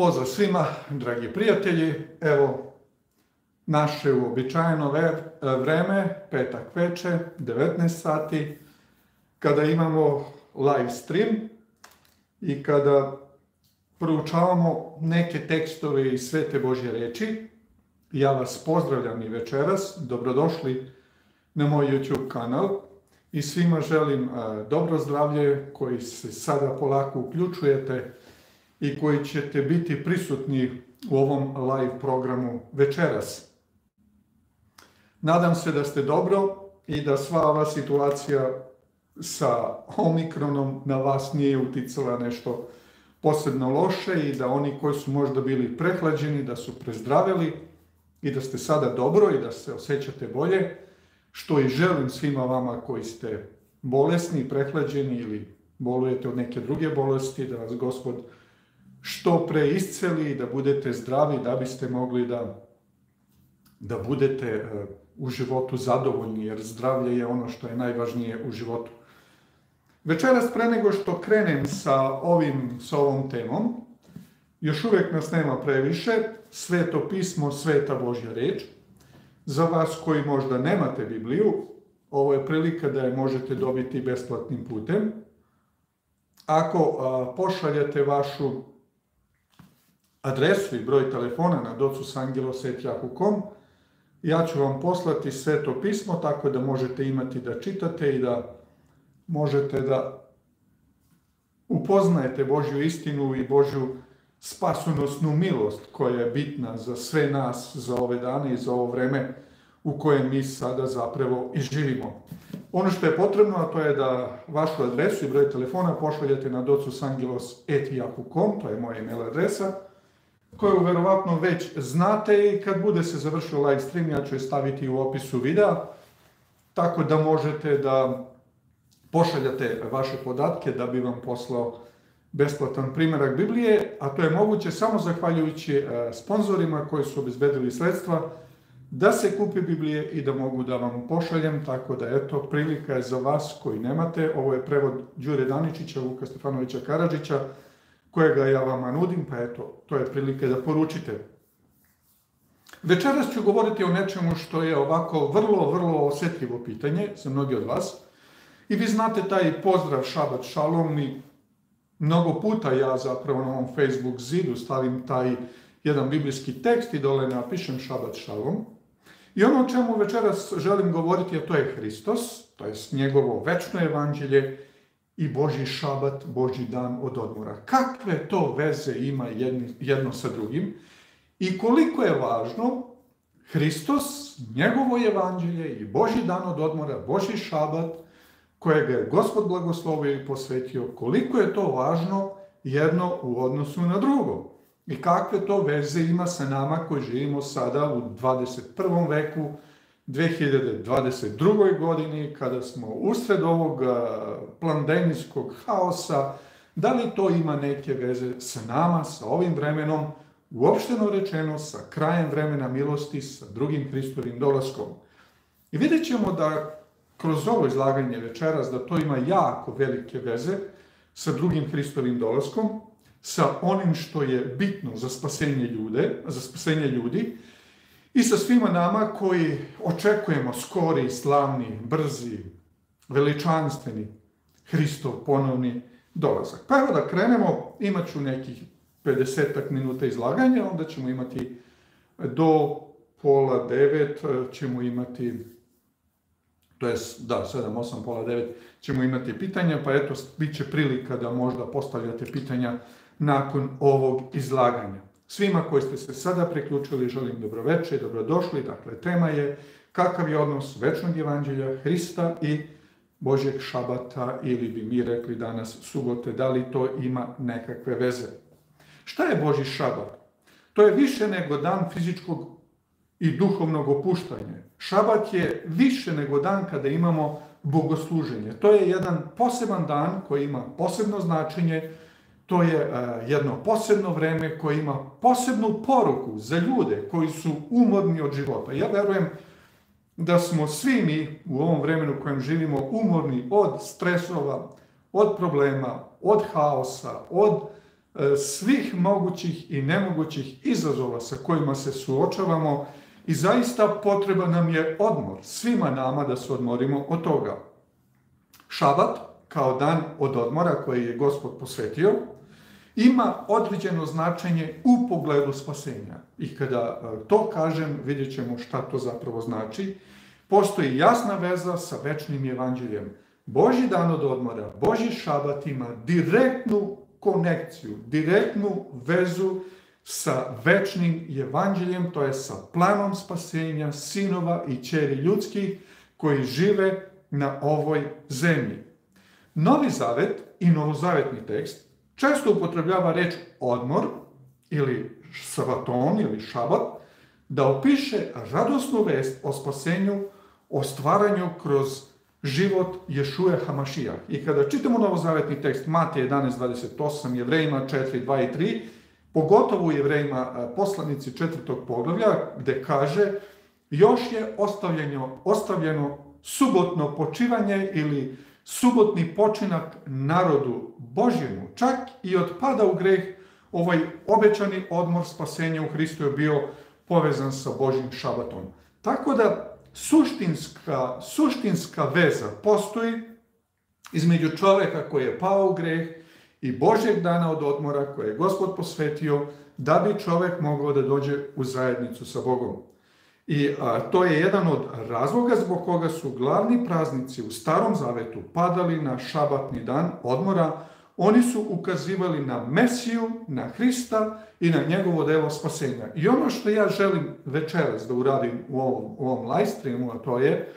Pozdrav svima, dragi prijatelji. Evo, naše uobičajeno vreme, petak veče, 19 sati, kada imamo live stream i kada proučavamo neke tekstove iz Svete Božje reči. Ja vas pozdravljam i večeras, dobrodošli na moj YouTube kanal i svima želim dobro zdravlje koji se sada polako uključujete i koji ćete biti prisutni u ovom live programu večeras. Nadam se da ste dobro i da sva ova situacija sa omikronom na vas nije uticala nešto posebno loše i da oni koji su možda bili prehlađeni, da su prezdravili i da ste sada dobro i da se osjećate bolje, što i želim svima vama koji ste bolesni, prehlađeni ili bolujete od neke druge bolesti, da vas Gospod što pre isceli, da budete zdravi, da biste mogli da, da budete e, u životu zadovoljni, jer zdravlje je ono što je najvažnije u životu. Večeras pre nego što krenem sa, ovim, sa ovom temom, još uvijek nas nema previše, sveto pismo, sveta Božja reč. Za vas koji možda nemate Bibliju, ovo je prilika da je možete dobiti besplatnim putem. Ako a, pošaljete vašu adresu i broj telefona na docusangelosetjahu.com, ja ću vam poslati sveto pismo tako da možete imati da čitate i da možete da upoznajete Božju istinu i Božju spasonosnu milost koja je bitna za sve nas za ove dane i za ovo vreme u kojem mi sada zapravo i živimo. Ono što je potrebno, a to je da vašu adresu i broj telefona pošaljete na docusangelos.com, to je moja email adresa, koju verovatno već znate i kad bude se završio live stream, ja ću je staviti u opisu videa, tako da možete da pošaljate vaše podatke da bi vam poslao besplatan primjerak Biblije, a to je moguće samo zahvaljujući e, sponzorima koji su obezbedili sredstva da se kupi Biblije i da mogu da vam pošaljem, tako da eto, prilika je za vas koji nemate. Ovo je prevod Đure Daničića, Luka Stefanovića Karadžića, kojega ja vama nudim, pa eto, to je prilike da poručite. Večeras ću govoriti o nečemu što je ovako vrlo, vrlo osjetljivo pitanje za mnogi od vas. I vi znate taj pozdrav šabat šalom i mnogo puta ja zapravo na ovom Facebook zidu stavim taj jedan biblijski tekst i dole napišem šabat šalom. I ono o čemu večeras želim govoriti, a to je Hristos, to je njegovo večno evanđelje i Boži šabat, Boži dan od odmora. Kakve to veze ima jedno sa drugim i koliko je važno Hristos, njegovo evanđelje i Boži dan od odmora, Boži šabat, kojega je Gospod blagoslovio i posvetio, koliko je to važno jedno u odnosu na drugo. I kakve to veze ima sa nama koji živimo sada u 21. veku, 2022. godini, kada smo usred ovog pandemijskog haosa, da li to ima neke veze sa nama, sa ovim vremenom, uopšteno rečeno sa krajem vremena milosti, sa drugim Hristovim dolaskom. I vidjet ćemo da kroz ovo izlaganje večeras da to ima jako velike veze sa drugim Hristovim dolaskom, sa onim što je bitno za spasenje ljude, za spasenje ljudi i sa svima nama koji očekujemo skori, slavni, brzi, veličanstveni Hristov ponovni dolazak. Pa evo da krenemo, imat ću nekih 50 minuta izlaganja, onda ćemo imati do pola devet ćemo imati to je, da, 7, 8, pola 9 ćemo imati pitanja, pa eto, bit će prilika da možda postavljate pitanja nakon ovog izlaganja. Svima koji ste se sada priključili želim dobroveče i dobrodošli. Dakle, tema je kakav je odnos večnog evanđelja Hrista i Božjeg šabata ili bi mi rekli danas subote, da li to ima nekakve veze. Šta je Božji šabat? To je više nego dan fizičkog i duhovnog opuštanja. Šabat je više nego dan kada imamo bogosluženje. To je jedan poseban dan koji ima posebno značenje, to je uh, jedno posebno vreme koje ima posebnu poruku za ljude koji su umorni od života. Ja verujem da smo svi mi u ovom vremenu u kojem živimo umorni od stresova, od problema, od haosa, od e, svih mogućih i nemogućih izazova sa kojima se suočavamo i zaista potreba nam je odmor, svima nama da se odmorimo od toga. Šabat, kao dan od odmora koji je Gospod posvetio, ima određeno značenje u pogledu spasenja. I kada e, to kažem, vidjet ćemo šta to zapravo znači. Postoji jasna veza sa večnim evanđeljem. Boži dan od odmora, Boži šabat ima direktnu konekciju, direktnu vezu sa večnim evanđeljem, to je sa planom spasenja sinova i čeri ljudskih koji žive na ovoj zemlji. Novi zavet i novozavetni tekst često upotrebljava reč odmor ili sabaton ili šabat da opiše radosnu vest o spasenju, o stvaranju kroz život Ješuje Hamašija. I kada čitamo novozavetni tekst Matije 11.28, Jevrejima 4, 2 i 3, pogotovo u Jevrejima poslanici četvrtog poglavlja, gde kaže još je ostavljeno, ostavljeno subotno počivanje ili subotni počinak narodu Božjemu, čak i odpada u greh, ovaj obećani odmor spasenja u Hristu je bio povezan sa Božjim šabatom. Tako da suštinska, suštinska veza postoji između čoveka koji je pao u greh i Božjeg dana od odmora koje je Gospod posvetio da bi čovek mogao da dođe u zajednicu sa Bogom. I a, to je jedan od razloga zbog koga su glavni praznici u Starom Zavetu padali na šabatni dan odmora. Oni su ukazivali na Mesiju, na Hrista i na njegovo delo spasenja. I ono što ja želim večeras da uradim u ovom, u ovom live streamu, a to je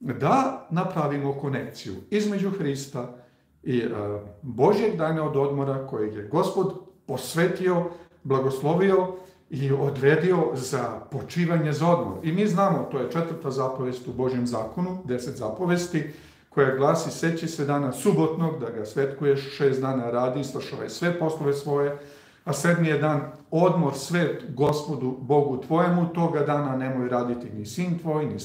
da napravimo konekciju između Hrista i a, Božjeg dana od odmora kojeg je Gospod posvetio, blagoslovio i odredio za počivanje za odmor. I mi znamo, to je četvrta zapovest u Božjem zakonu, deset zapovesti, koja glasi seći se dana subotnog, da ga svetkuješ, šest dana radi, svršavaj sve poslove svoje, a sedmi je dan odmor svet gospodu Bogu tvojemu, toga dana nemoj raditi ni sin tvoj, ni,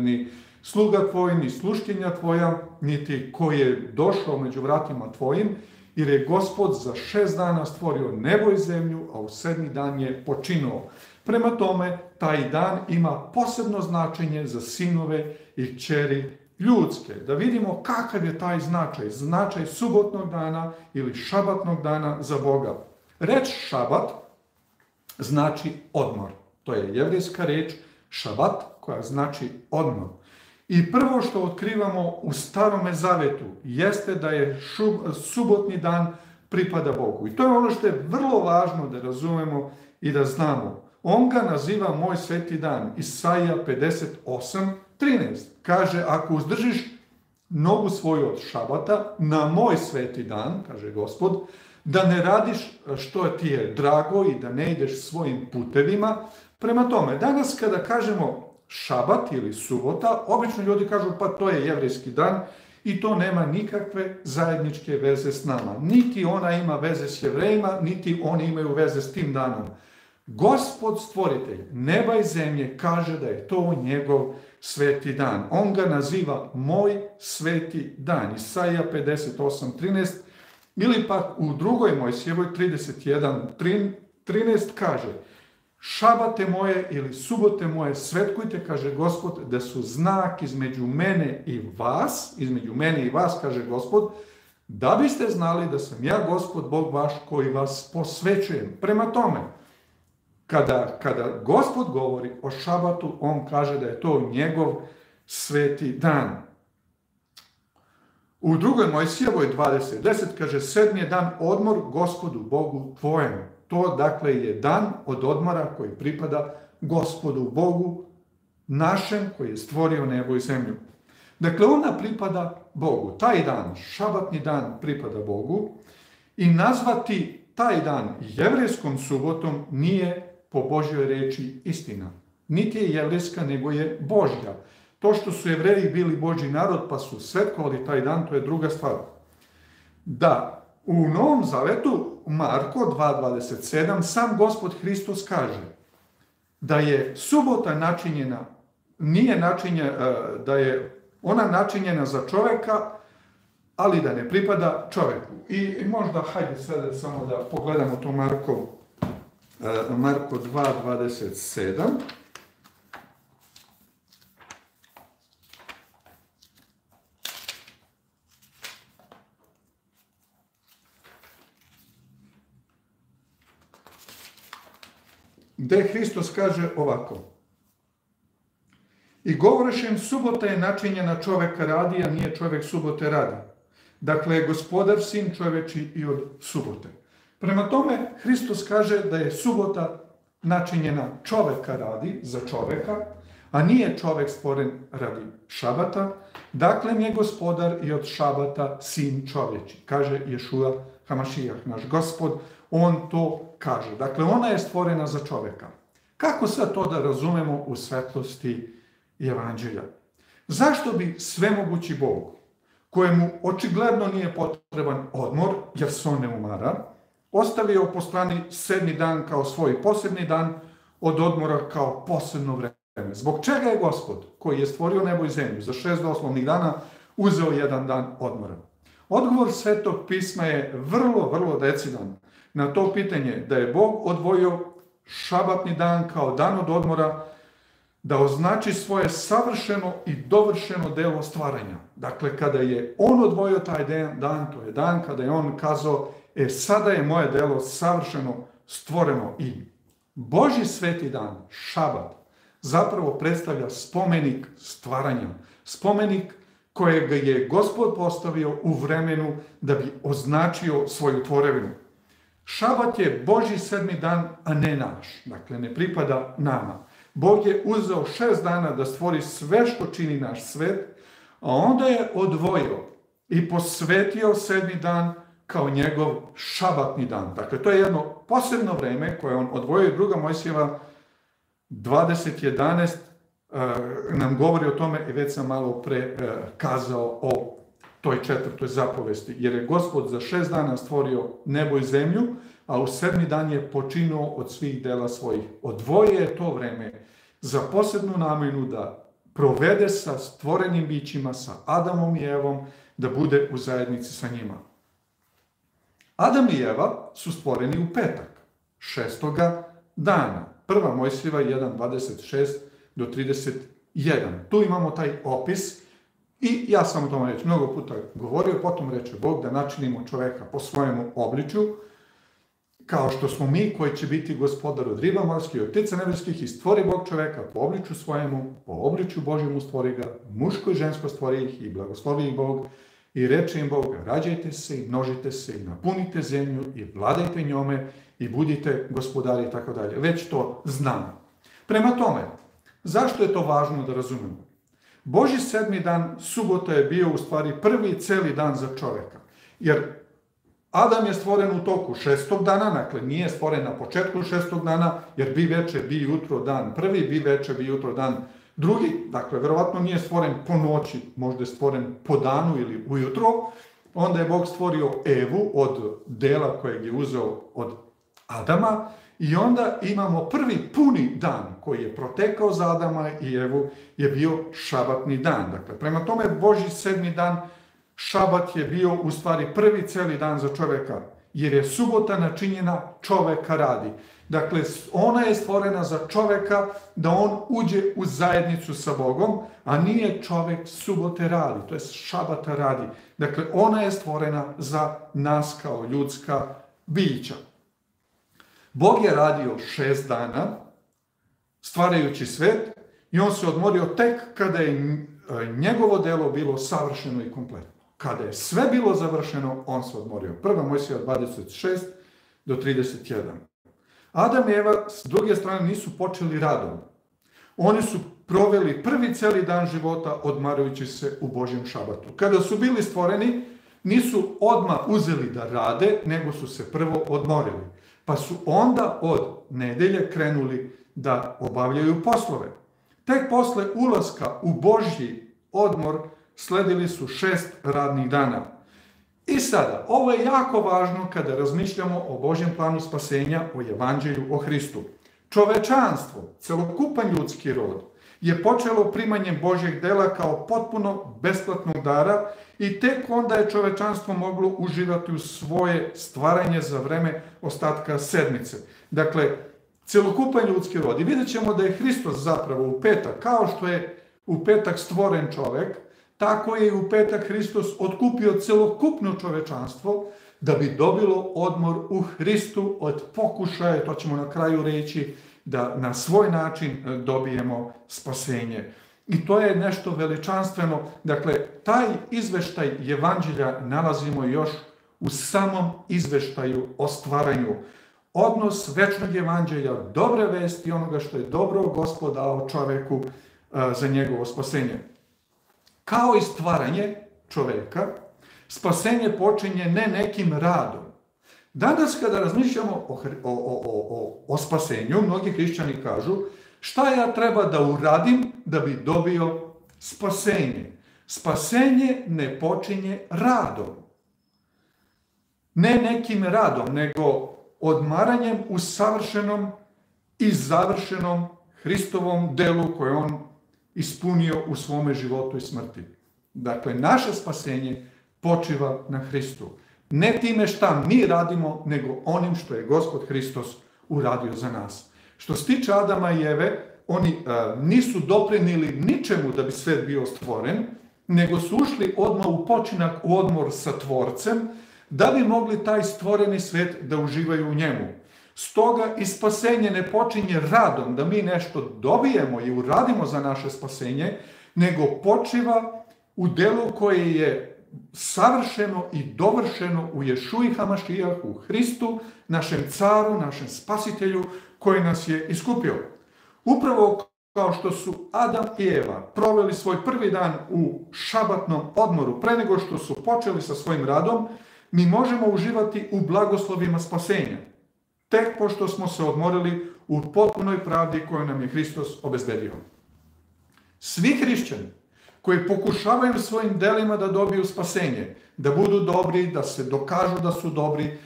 ni sluga tvoj, ni sluškinja tvoja, niti ko je došao među vratima tvojim, jer je gospod za šest dana stvorio nebo i zemlju, a u sedmi dan je počinuo. Prema tome, taj dan ima posebno značenje za sinove i čeri ljudske. Da vidimo kakav je taj značaj, značaj subotnog dana ili šabatnog dana za Boga. Reč šabat znači odmor. To je jevrijska reč šabat koja znači odmor. I prvo što otkrivamo u starome zavetu jeste da je šub, subotni dan pripada Bogu. I to je ono što je vrlo važno da razumemo i da znamo. On ga naziva moj sveti dan. Isaija 58, 13. Kaže, ako uzdržiš nogu svoju od šabata na moj sveti dan, kaže gospod, da ne radiš što ti je drago i da ne ideš svojim putevima. Prema tome, danas kada kažemo šabat ili subota, obično ljudi kažu pa to je jevrijski dan i to nema nikakve zajedničke veze s nama. Niti ona ima veze s jevrejima, niti oni imaju veze s tim danom. Gospod stvoritelj neba i zemlje kaže da je to njegov sveti dan. On ga naziva moj sveti dan. Isaija 58.13 ili pak u drugoj Mojsijevoj 31.13 kaže šabate moje ili subote moje svetkujte, kaže Gospod, da su znak između mene i vas, između mene i vas, kaže Gospod, da biste znali da sam ja Gospod, Bog vaš, koji vas posvećujem. Prema tome, kada, kada Gospod govori o šabatu, on kaže da je to njegov sveti dan. U drugoj Mojsijevoj 20.10 kaže sedmi je dan odmor gospodu Bogu tvojemu. To dakle je dan od odmora koji pripada gospodu Bogu, našem koji je stvorio nebo i zemlju. Dakle, ona pripada Bogu. Taj dan, šabatni dan, pripada Bogu i nazvati taj dan jevrijskom subotom nije po Božjoj reči istina. Niti je jevrijska, nego je Božja. To što su jevreji bili Božji narod pa su svetkovali taj dan, to je druga stvar. Da, U Novom Zavetu, Marko 2.27, sam Gospod Hristos kaže da je subota načinjena, nije načinjena, e, da je ona načinjena za čoveka ali da ne pripada čoveku. I možda, hajde sada samo da pogledamo to Marko, e, Marko 2.27. Gde Hristos kaže ovako. I govorešem, subota je načinjena čoveka radi, a nije čovek subote radi. Dakle, gospodar sin čoveči i od subote. Prema tome, Hristos kaže da je subota načinjena čoveka radi, za čoveka, a nije čovek stvoren radi šabata. Dakle, mi je gospodar i od šabata sin čoveči, kaže Ješua Hamašijah, naš gospod, on to kaže. Dakle, ona je stvorena za čoveka. Kako sad to da razumemo u svetlosti evanđelja? Zašto bi svemogući Bog, kojemu očigledno nije potreban odmor, jer se on ne umara, ostavio po strani sedmi dan kao svoj posebni dan, od odmora kao posebno vreme. Zbog čega je gospod, koji je stvorio nebo i zemlju za šest doslovnih dana, uzeo jedan dan odmora? Odgovor Svetog pisma je vrlo, vrlo decidan na to pitanje da je Bog odvojio šabatni dan kao dan od odmora da označi svoje savršeno i dovršeno delo stvaranja. Dakle, kada je on odvojio taj dan, to je dan kada je on kazao, e sada je moje delo savršeno stvoreno i Boži sveti dan, šabat, zapravo predstavlja spomenik stvaranja, spomenik kojeg je gospod postavio u vremenu da bi označio svoju tvorevinu. Šabat je Boži sedmi dan, a ne naš. Dakle, ne pripada nama. Bog je uzeo šest dana da stvori sve što čini naš svet, a onda je odvojio i posvetio sedmi dan kao njegov šabatni dan. Dakle, to je jedno posebno vreme koje on odvojio. Druga Mojsijeva 20.11 uh, nam govori o tome i već sam malo pre uh, kazao o toj četvrtoj zapovesti, jer je gospod za šest dana stvorio nebo i zemlju, a u sedmi dan je počinuo od svih dela svojih. Odvoje je to vreme za posebnu namenu da provede sa stvorenim bićima, sa Adamom i Evom, da bude u zajednici sa njima. Adam i Eva su stvoreni u petak, šestoga dana. Prva Mojsljeva 1.26 do 31. Tu imamo taj opis I ja sam o tome već mnogo puta govorio, potom reče Bog da načinimo čoveka po svojemu obliču, kao što smo mi koji će biti gospodar od riba morskih, od ptica nebeskih i stvori Bog čoveka po obliču svojemu, po obliču Božjemu stvori ga, muško i žensko stvori ih i blagoslovi ih Bog i reče im Bog, rađajte se i množite se i napunite zemlju i vladajte njome i budite gospodari i tako dalje. Već to znamo. Prema tome, zašto je to važno da razumemo? Boži sedmi dan, subota je bio u stvari prvi celi dan za čoveka. Jer Adam je stvoren u toku šestog dana, dakle nije stvoren na početku šestog dana, jer bi veče, bi jutro dan prvi, bi veče, bi jutro dan drugi. Dakle, verovatno nije stvoren po noći, možda je stvoren po danu ili ujutro. Onda je Bog stvorio Evu od dela kojeg je uzeo od Adama I onda imamo prvi puni dan koji je protekao za Adama i Evu je bio šabatni dan. Dakle, prema tome Boži sedmi dan, šabat je bio u stvari prvi celi dan za čoveka, jer je subota načinjena čoveka radi. Dakle, ona je stvorena za čoveka da on uđe u zajednicu sa Bogom, a nije čovek subote radi, to je šabata radi. Dakle, ona je stvorena za nas kao ljudska bića. Bog je radio šest dana, stvarajući svet, i on se odmorio tek kada je njegovo delo bilo savršeno i kompletno. Kada je sve bilo završeno, on se odmorio. Prva Mojsija 26 do 31. Adam i Eva s druge strane nisu počeli radom. Oni su proveli prvi celi dan života odmarajući se u Božjem šabatu. Kada su bili stvoreni, nisu odma uzeli da rade, nego su se prvo odmorili pa su onda od nedelje krenuli da obavljaju poslove. Tek posle ulaska u Božji odmor sledili su šest radnih dana. I sada, ovo je jako važno kada razmišljamo o Božjem planu spasenja, o evanđelju, o Hristu. Čovečanstvo, celokupan ljudski rod, je počelo primanjem Božjeg dela kao potpuno besplatnog dara i tek onda je čovečanstvo moglo uživati u svoje stvaranje za vreme ostatka sedmice. Dakle, celokupan ljudski rod. I vidjet ćemo da je Hristos zapravo u petak, kao što je u petak stvoren čovek, tako je i u petak Hristos otkupio celokupno čovečanstvo da bi dobilo odmor u Hristu od pokušaja, to ćemo na kraju reći, da na svoj način e, dobijemo spasenje. I to je nešto veličanstveno. Dakle, taj izveštaj evanđelja nalazimo još u samom izveštaju o stvaranju. Odnos večnog evanđelja, dobre vesti onoga što je dobro gospod dao čoveku e, za njegovo spasenje. Kao i stvaranje čoveka, spasenje počinje ne nekim radom. Danas kada razmišljamo o, o, o, o, o spasenju, mnogi hrišćani kažu šta ja treba da uradim da bi dobio spasenje. Spasenje ne počinje radom. Ne nekim radom, nego odmaranjem u savršenom i završenom Hristovom delu koje on ispunio u svome životu i smrti. Dakle, naše spasenje počiva na Hristu. Ne time šta mi radimo, nego onim što je Gospod Hristos uradio za nas. Što se tiče Adama i Eve, oni a, nisu doprinili ničemu da bi svet bio stvoren, nego su ušli odmah u počinak, u odmor sa tvorcem, da bi mogli taj stvoreni svet da uživaju u njemu. Stoga i spasenje ne počinje radom, da mi nešto dobijemo i uradimo za naše spasenje, nego počiva u delu koje je savršeno i dovršeno u Ješuji Hamašijah, u Hristu, našem caru, našem spasitelju, koji nas je iskupio. Upravo kao što su Adam i Eva proveli svoj prvi dan u šabatnom odmoru, pre nego što su počeli sa svojim radom, mi možemo uživati u blagoslovima spasenja. Tek pošto smo se odmorili u potpunoj pravdi koju nam je Hristos obezbedio. Svi hrišćani koji pokušavaju svojim delima da dobiju spasenje, da budu dobri, da se dokažu da su dobri,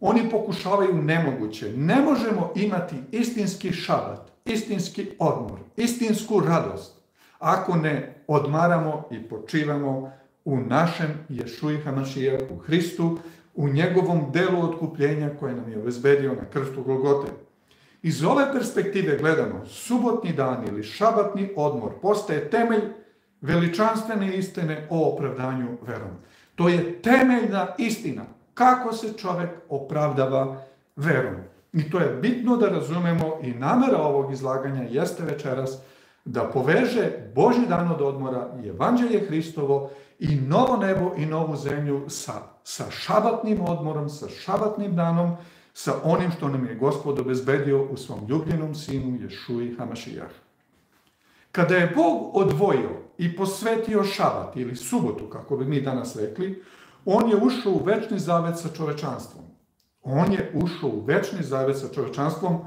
oni pokušavaju nemoguće. Ne možemo imati istinski šabat, istinski odmor, istinsku radost, ako ne odmaramo i počivamo u našem Ješuji Hamašija, u Hristu, u njegovom delu otkupljenja koje nam je obezbedio na krstu Golgote. Iz ove perspektive gledano, subotni dan ili šabatni odmor postaje temelj veličanstvene istine o opravdanju verom. To je temeljna istina kako se čovek opravdava verom. I to je bitno da razumemo i namera ovog izlaganja jeste večeras da poveže Boži dan od odmora i Evanđelje Hristovo i novo nebo i novu zemlju sa, sa šabatnim odmorom, sa šabatnim danom, sa onim što nam je Gospod obezbedio u svom ljubljenom sinu Ješuji Hamašijah. Kada je Bog odvojio i posvetio šabat ili subotu, kako bi mi danas rekli, on je ušao u večni zavet sa čovečanstvom. On je ušao u večni zavet sa čovečanstvom,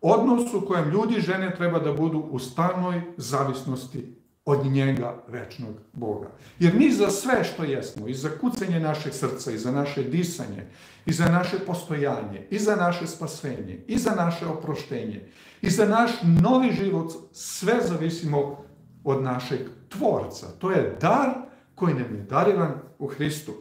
odnos u kojem ljudi i žene treba da budu u stalnoj zavisnosti od njega večnog Boga. Jer mi za sve što jesmo, i za kucanje našeg srca, i za naše disanje, i za naše postojanje, i za naše spasenje, i za naše oproštenje, i za naš novi život, sve zavisimo od našeg tvorca. To je dar koji nam je darivan u Hristu.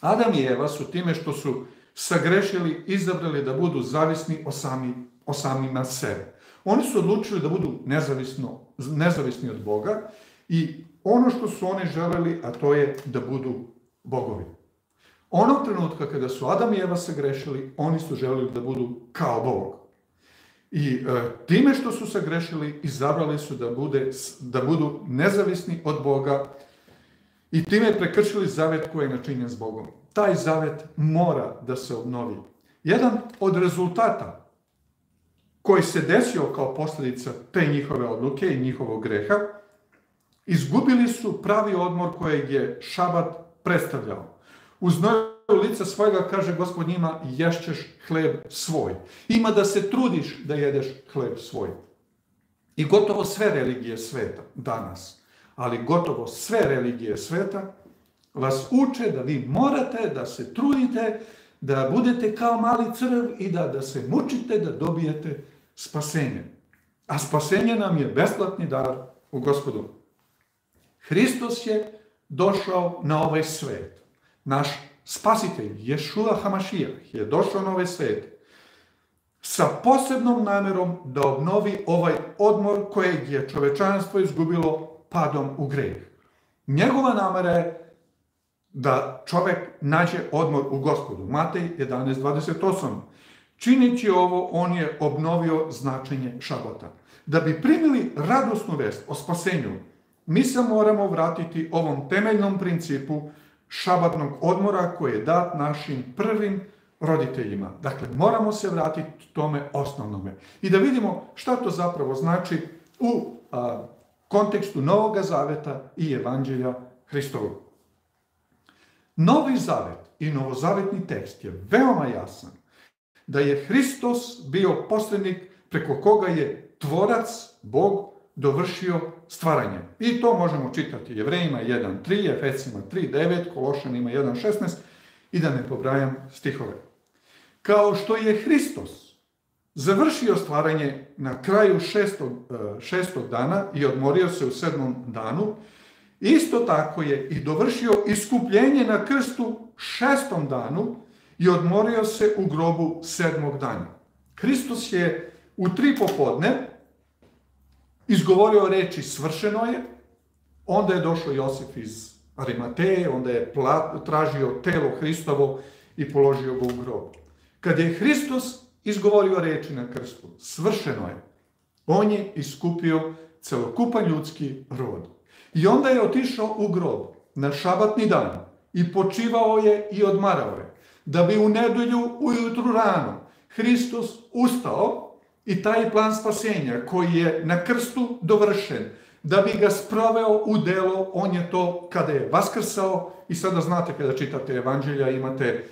Adam i Eva su time što su sagrešili, izabrali da budu zavisni o, sami, o samima sebe. Oni su odlučili da budu nezavisno, nezavisni od Boga i ono što su oni želeli, a to je da budu bogovi. Onog trenutka kada su Adam i Eva sagrešili, oni su želeli da budu kao Bog. I e, time što su sagrešili, izabrali su da, bude, da budu nezavisni od Boga i time prekršili zavet koji je načinjen s Bogom. Taj zavet mora da se obnovi. Jedan od rezultata koji se desio kao posljedica te njihove odluke i njihovog greha, izgubili su pravi odmor kojeg je šabat predstavljao. U znoju lica svojega kaže gospod njima ješćeš hleb svoj. Ima da se trudiš da jedeš hleb svoj. I gotovo sve religije sveta danas, ali gotovo sve religije sveta vas uče da vi morate da se trudite, da budete kao mali crv i da, da se mučite da dobijete spasenje. a spasenje nam je besplatni dar u gospodu. Hristos je došao na ovaj svet. Naš spasitelj, Ješua Hamašijah, je došao na ovaj svet sa posebnom namerom da obnovi ovaj odmor kojeg je čovečanstvo izgubilo padom u greh. Njegova namera je da čovek nađe odmor u gospodu. Matej 11.28. Činići ovo, on je obnovio značenje šabota. Da bi primili radosnu vest o spasenju, mi se moramo vratiti ovom temeljnom principu šabatnog odmora koji je dat našim prvim roditeljima. Dakle, moramo se vratiti tome osnovnome i da vidimo šta to zapravo znači u a, kontekstu Novog Zaveta i Evanđelja Hristovog. Novi Zavet i novozavetni tekst je veoma jasan da je Hristos bio poslednik preko koga je tvorac, Bog, dovršio stvaranje. I to možemo čitati Jevrejima 1.3, Efesima 3.9, Kološanima 1.16 i da ne pobrajam stihove. Kao što je Hristos završio stvaranje na kraju šestog, e, šestog dana i odmorio se u sedmom danu, isto tako je i dovršio iskupljenje na krstu šestom danu i odmorio se u grobu sedmog dana. Hristos je u tri popodne izgovorio reči svršeno je, onda je došao Josif iz Arimateje, onda je tražio telo Hristovo i položio ga u grob. Kad je Hristos izgovorio reči na krstu, svršeno je, on je iskupio celokupan ljudski rod. I onda je otišao u grob na šabatni dan i počivao je i odmarao je, da bi u nedelju ujutru rano Hristos ustao i taj plan spasenja koji je na krstu dovršen, da bi ga sproveo u delo, on je to kada je vaskrsao. I sada znate kada čitate evanđelja imate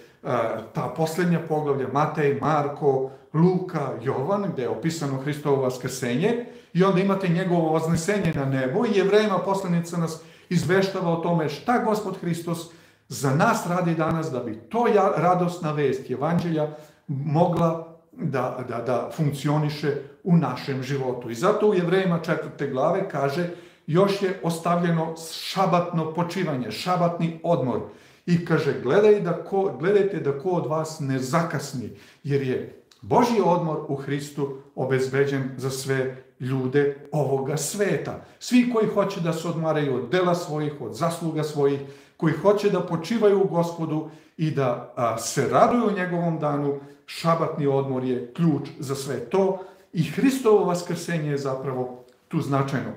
ta poslednja poglavlja, Matej, Marko, Luka, Jovan, gde je opisano Hristovo vaskrsenje, i onda imate njegovo vaznesenje na nebo i jevrejima poslanica nas izveštava o tome šta Gospod Hristos za nas radi danas da bi to radosna vest evanđelja mogla da, da, da funkcioniše u našem životu. I zato u jevrejima četvrte glave kaže još je ostavljeno šabatno počivanje, šabatni odmor. I kaže, gledaj da ko, gledajte da ko od vas ne zakasni, jer je Božji odmor u Hristu obezbeđen za sve ljude ovoga sveta. Svi koji hoće da se odmaraju od dela svojih, od zasluga svojih, koji hoće da počivaju u gospodu i da a, se raduju u njegovom danu, šabatni odmor je ključ za sve to i Hristovo vaskrsenje je zapravo tu značajno.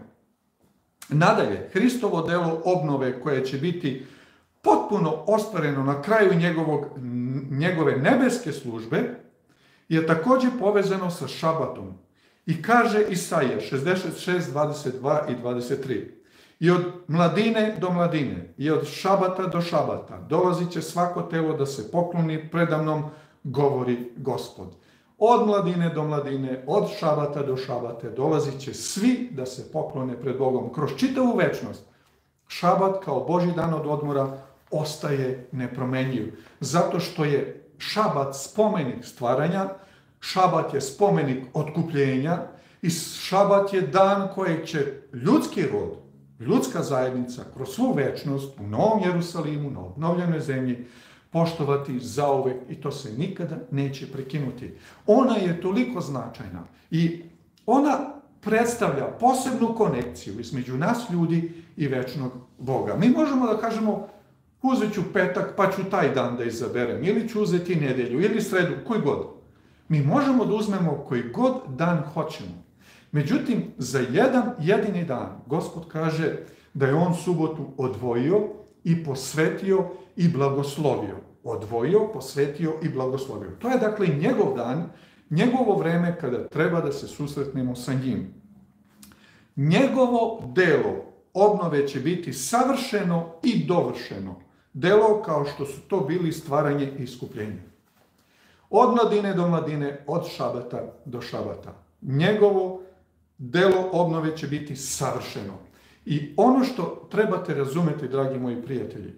Nadalje, Hristovo delo obnove koje će biti potpuno ostvareno na kraju njegovog, njegove nebeske službe, je takođe povezano sa šabatom. I kaže Isaija 66, 22 i 23. I od mladine do mladine, i od šabata do šabata, dolazit će svako telo da se pokloni predamnom, govori gospod. Od mladine do mladine, od šabata do šabate, dolazit će svi da se poklone pred Bogom. Kroz čitavu večnost, šabat kao Boži dan od odmora ostaje nepromenjiv. Zato što je šabat spomenik stvaranja, šabat je spomenik otkupljenja i šabat je dan kojeg će ljudski rod, ljudska zajednica kroz svu večnost u Novom Jerusalimu, na obnovljenoj zemlji, poštovati zauvek i to se nikada neće prekinuti. Ona je toliko značajna i ona predstavlja posebnu konekciju između nas ljudi i večnog Boga. Mi možemo da kažemo uzet ću petak pa ću taj dan da izaberem, ili ću uzeti nedelju, ili sredu, koji god. Mi možemo da uzmemo koji god dan hoćemo. Međutim, za jedan jedini dan, Gospod kaže da je on subotu odvojio i posvetio i blagoslovio. Odvojio, posvetio i blagoslovio. To je dakle njegov dan, njegovo vreme kada treba da se susretnemo sa njim. Njegovo delo obnove će biti savršeno i dovršeno delo kao što su to bili stvaranje i iskupljenje. Od mladine do mladine, od šabata do šabata. Njegovo delo obnove će biti savršeno. I ono što trebate razumeti, dragi moji prijatelji,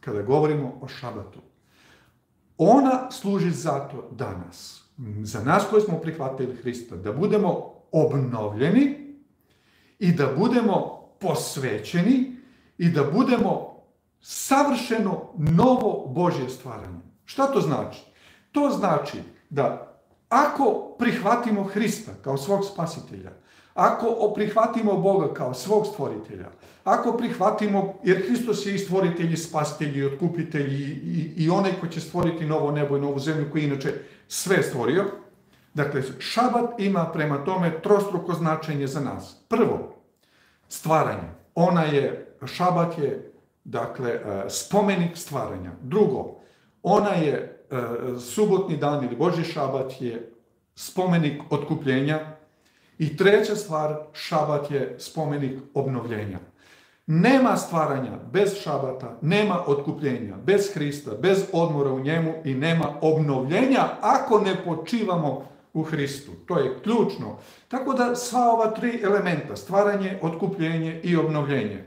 kada govorimo o šabatu, ona služi zato danas, za nas koji smo prihvatili Hrista, da budemo obnovljeni i da budemo posvećeni i da budemo savršeno novo Božje stvaranje. Šta to znači? To znači da ako prihvatimo Hrista kao svog spasitelja, ako prihvatimo Boga kao svog stvoritelja, ako prihvatimo, jer Hristos je i stvoritelj i spasitelj i otkupitelj i, i, i onaj ko će stvoriti novo nebo i novu zemlju koji inače sve stvorio, dakle, šabat ima prema tome trostruko značenje za nas. Prvo, stvaranje. Ona je, šabat je, dakle, e, spomenik stvaranja. Drugo, ona je e, subotni dan ili Boži šabat je spomenik otkupljenja. I treća stvar, šabat je spomenik obnovljenja. Nema stvaranja bez šabata, nema otkupljenja bez Hrista, bez odmora u njemu i nema obnovljenja ako ne počivamo u Hristu. To je ključno. Tako da sva ova tri elementa, stvaranje, otkupljenje i obnovljenje,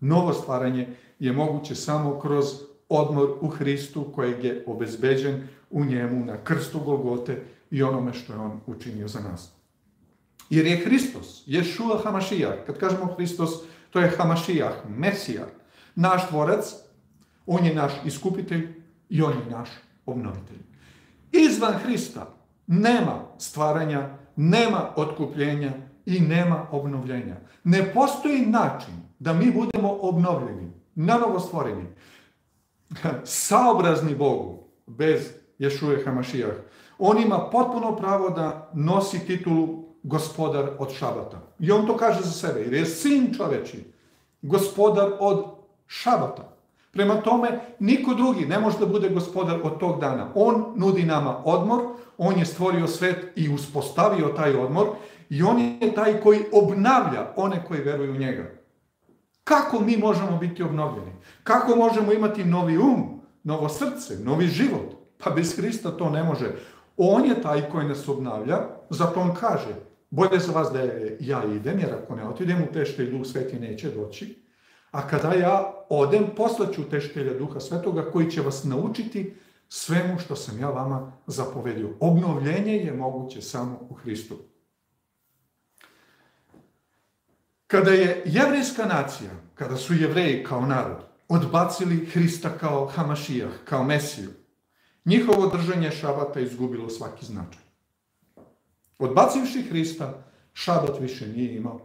novo stvaranje je moguće samo kroz odmor u Hristu kojeg je obezbeđen u njemu na krstu Golgote i onome što je on učinio za nas. Jer je Hristos, Ješua Hamašija, kad kažemo Hristos, to je Hamašijah, Mesija, naš tvorac, on je naš iskupitelj i on je naš obnovitelj. Izvan Hrista nema stvaranja, nema otkupljenja i nema obnovljenja. Ne postoji način da mi budemo obnovljeni, nanovo stvoreni, saobrazni Bogu, bez Ješuje Hamašijah. On ima potpuno pravo da nosi titulu gospodar od šabata. I on to kaže za sebe, jer je sin čoveči, gospodar od šabata. Prema tome, niko drugi ne može da bude gospodar od tog dana. On nudi nama odmor, on je stvorio svet i uspostavio taj odmor i on je taj koji obnavlja one koji veruju u njega. Kako mi možemo biti obnovljeni? Kako možemo imati novi um, novo srce, novi život? Pa bez Hrista to ne može. On je taj koji nas obnavlja, zato on kaže, bolje za vas da ja idem, jer ako ne otidem u teštelj, Duh Sveti neće doći. A kada ja odem, poslaću teštelja Duha Svetoga koji će vas naučiti svemu što sam ja vama zapovedio. Obnovljenje je moguće samo u Hristu. Kada je jevrijska nacija, kada su jevreji kao narod, odbacili Hrista kao Hamašijah, kao Mesiju, njihovo držanje šabata izgubilo svaki značaj. Odbacivši Hrista, šabat više nije imao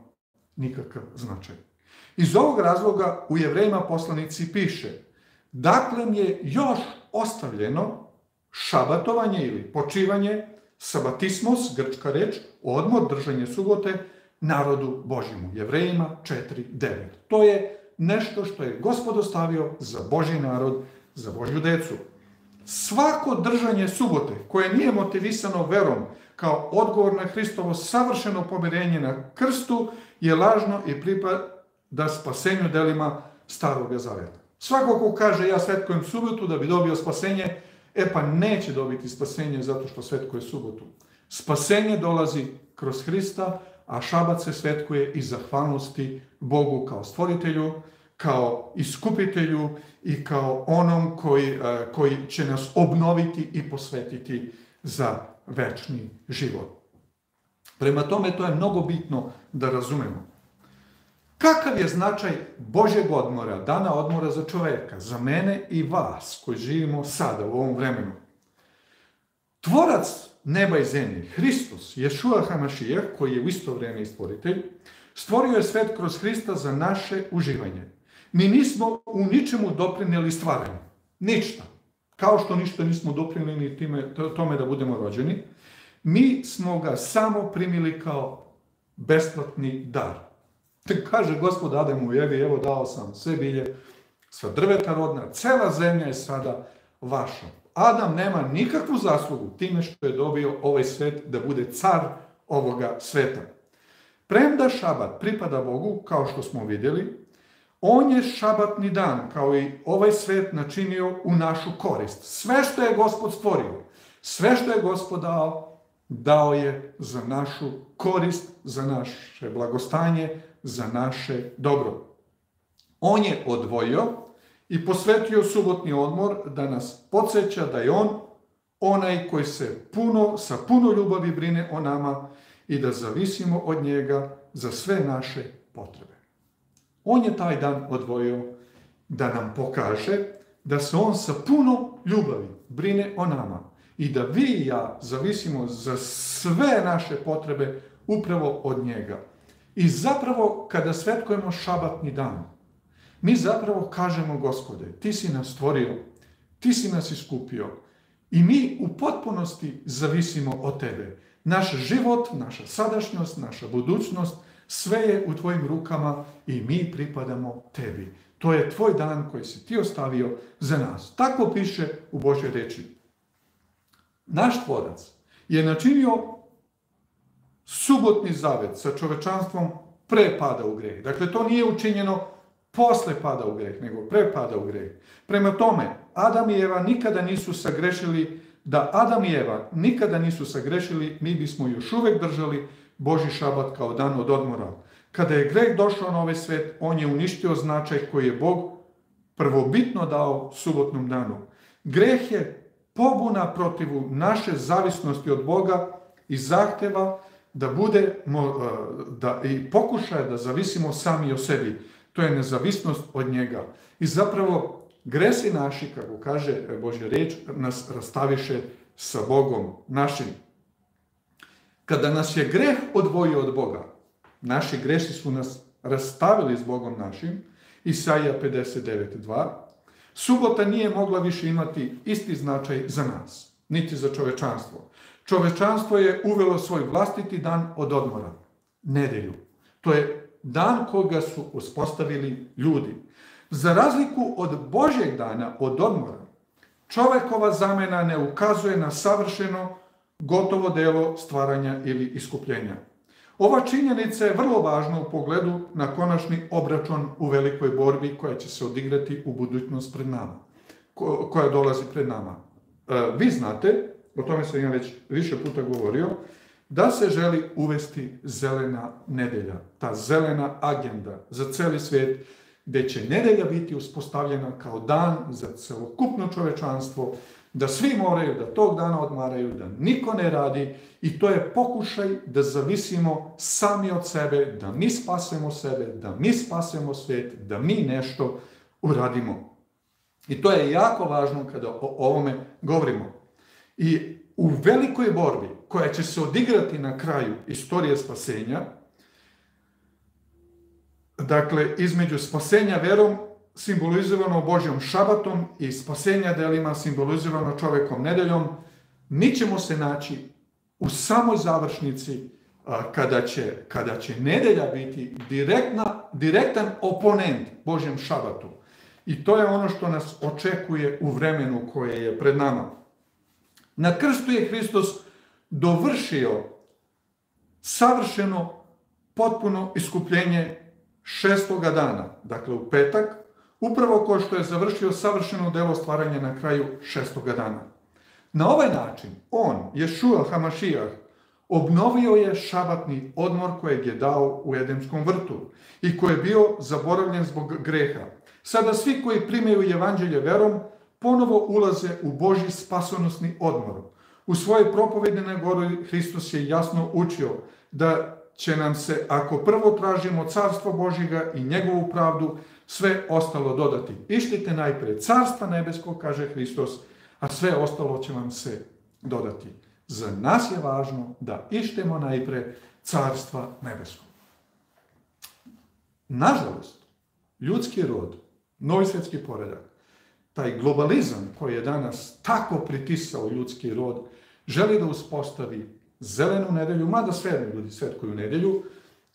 nikakav značaj. Iz ovog razloga u jevrejima poslanici piše dakle mi je još ostavljeno šabatovanje ili počivanje, sabatismos, grčka reč, odmor, držanje subote, narodu Božjemu, jevrejima 4.9. To je nešto što je gospod ostavio za Božji narod, za Božju decu. Svako držanje subote koje nije motivisano verom kao odgovor na Hristovo savršeno pomirenje na krstu je lažno i pripada spasenju delima starog zaveta. Svako ko kaže ja svetkujem subotu da bi dobio spasenje, e pa neće dobiti spasenje zato što svetkuje subotu. Spasenje dolazi kroz Hrista, a šabat se svetkuje iz zahvalnosti Bogu kao stvoritelju, kao iskupitelju i kao onom koji, e, koji će nas obnoviti i posvetiti za večni život. Prema tome, to je mnogo bitno da razumemo. Kakav je značaj Božjeg odmora, dana odmora za čoveka, za mene i vas koji živimo sada u ovom vremenu? Tvorac neba i zemlje, Hristos, Ješua Hamašijah, koji je u isto vreme i stvoritelj, stvorio je svet kroz Hrista za naše uživanje. Mi nismo u ničemu doprineli stvaranju. Ništa. Kao što ništa nismo doprineli time, tome da budemo rođeni, mi smo ga samo primili kao besplatni dar. Te kaže gospod Adamu i Evi, evo dao sam sve bilje, sva drveta rodna, cela zemlja je sada vaša. Adam nema nikakvu zaslugu time što je dobio ovaj svet da bude car ovoga sveta. Premda šabat pripada Bogu, kao što smo vidjeli, On je šabatni dan, kao i ovaj svet, načinio u našu korist. Sve što je Gospod stvorio, sve što je Gospod dao, dao je za našu korist, za naše blagostanje, za naše dobro. On je odvojio i posvetio subotni odmor da nas podsjeća da je On onaj koji se puno, sa puno ljubavi brine o nama i da zavisimo od njega za sve naše potrebe. On je taj dan odvojio da nam pokaže da se on sa puno ljubavi brine o nama i da vi i ja zavisimo za sve naše potrebe upravo od njega. I zapravo kada svetkujemo šabatni dan, mi zapravo kažemo gospode, ti si nas stvorio, ti si nas iskupio i mi u potpunosti zavisimo od tebe. Naš život, naša sadašnjost, naša budućnost, sve je u tvojim rukama i mi pripadamo tebi. To je tvoj dan koji si ti ostavio za nas. Tako piše u Božoj reči. Naš tvorac je načinio subotni zavet sa čovečanstvom pre pada u greh. Dakle, to nije učinjeno posle pada u greh, nego pre pada u greh. Prema tome, Adam i Eva nikada nisu sagrešili, da Adam i Eva nikada nisu sagrešili, mi bismo još uvek držali Boži šabat kao dan od odmora. Kada je greh došao na ovaj svet, on je uništio značaj koji je Bog prvobitno dao subotnom danu. Greh je pobuna protivu naše zavisnosti od Boga i zahteva da bude da, i pokušaje da zavisimo sami o sebi. To je nezavisnost od njega. I zapravo gresi naši, kako kaže Božja reč, nas rastaviše sa Bogom našim. Kada nas je greh odvojio od Boga, naši gresi su nas rastavili s Bogom našim, Isaija 59.2, subota nije mogla više imati isti značaj za nas, niti za čovečanstvo. Čovečanstvo je uvelo svoj vlastiti dan od odmora, nedelju. To je dan koga su uspostavili ljudi. Za razliku od Božjeg dana, od odmora, čovekova zamena ne ukazuje na savršeno, gotovo delo stvaranja ili iskupljenja. Ova činjenica je vrlo važna u pogledu na konačni obračun u velikoj borbi koja će se odigrati u budućnost pred nama, koja dolazi pred nama. E, vi znate, o tome sam ja već više puta govorio, da se želi uvesti zelena nedelja, ta zelena agenda za celi svijet, gde će nedelja biti uspostavljena kao dan za celokupno čovečanstvo, da svi moraju da tog dana odmaraju, da niko ne radi i to je pokušaj da zavisimo sami od sebe, da mi spasemo sebe, da mi spasemo svet, da mi nešto uradimo. I to je jako važno kada o ovome govorimo. I u velikoj borbi koja će se odigrati na kraju istorije spasenja, dakle, između spasenja verom simbolizirano Božjom šabatom i spasenja delima simbolizirano čovekom nedeljom, mi ćemo se naći u samoj završnici kada će, kada će nedelja biti direktna, direktan oponent Božjem šabatu. I to je ono što nas očekuje u vremenu koje je pred nama. Na krstu je Hristos dovršio savršeno, potpuno iskupljenje šestoga dana, dakle u petak, upravo ko što je završio savršeno delo stvaranja na kraju šestoga dana. Na ovaj način, on, Ješua Hamašijah, obnovio je šabatni odmor kojeg je dao u Edemskom vrtu i koji je bio zaboravljen zbog greha. Sada svi koji primaju evanđelje verom, ponovo ulaze u Boži spasonosni odmor. U svojoj propovedi na gori Hristos je jasno učio da će nam se, ako prvo tražimo carstvo Božjega i njegovu pravdu, sve ostalo dodati. Ištite najpre carstva nebeskog, kaže Hristos, a sve ostalo će vam se dodati. Za nas je važno da ištemo najpre carstva nebeskog. Nažalost, ljudski rod, novi svjetski poredak, taj globalizam koji je danas tako pritisao ljudski rod, želi da uspostavi zelenu nedelju, mada sve ljudi svetkuju nedelju,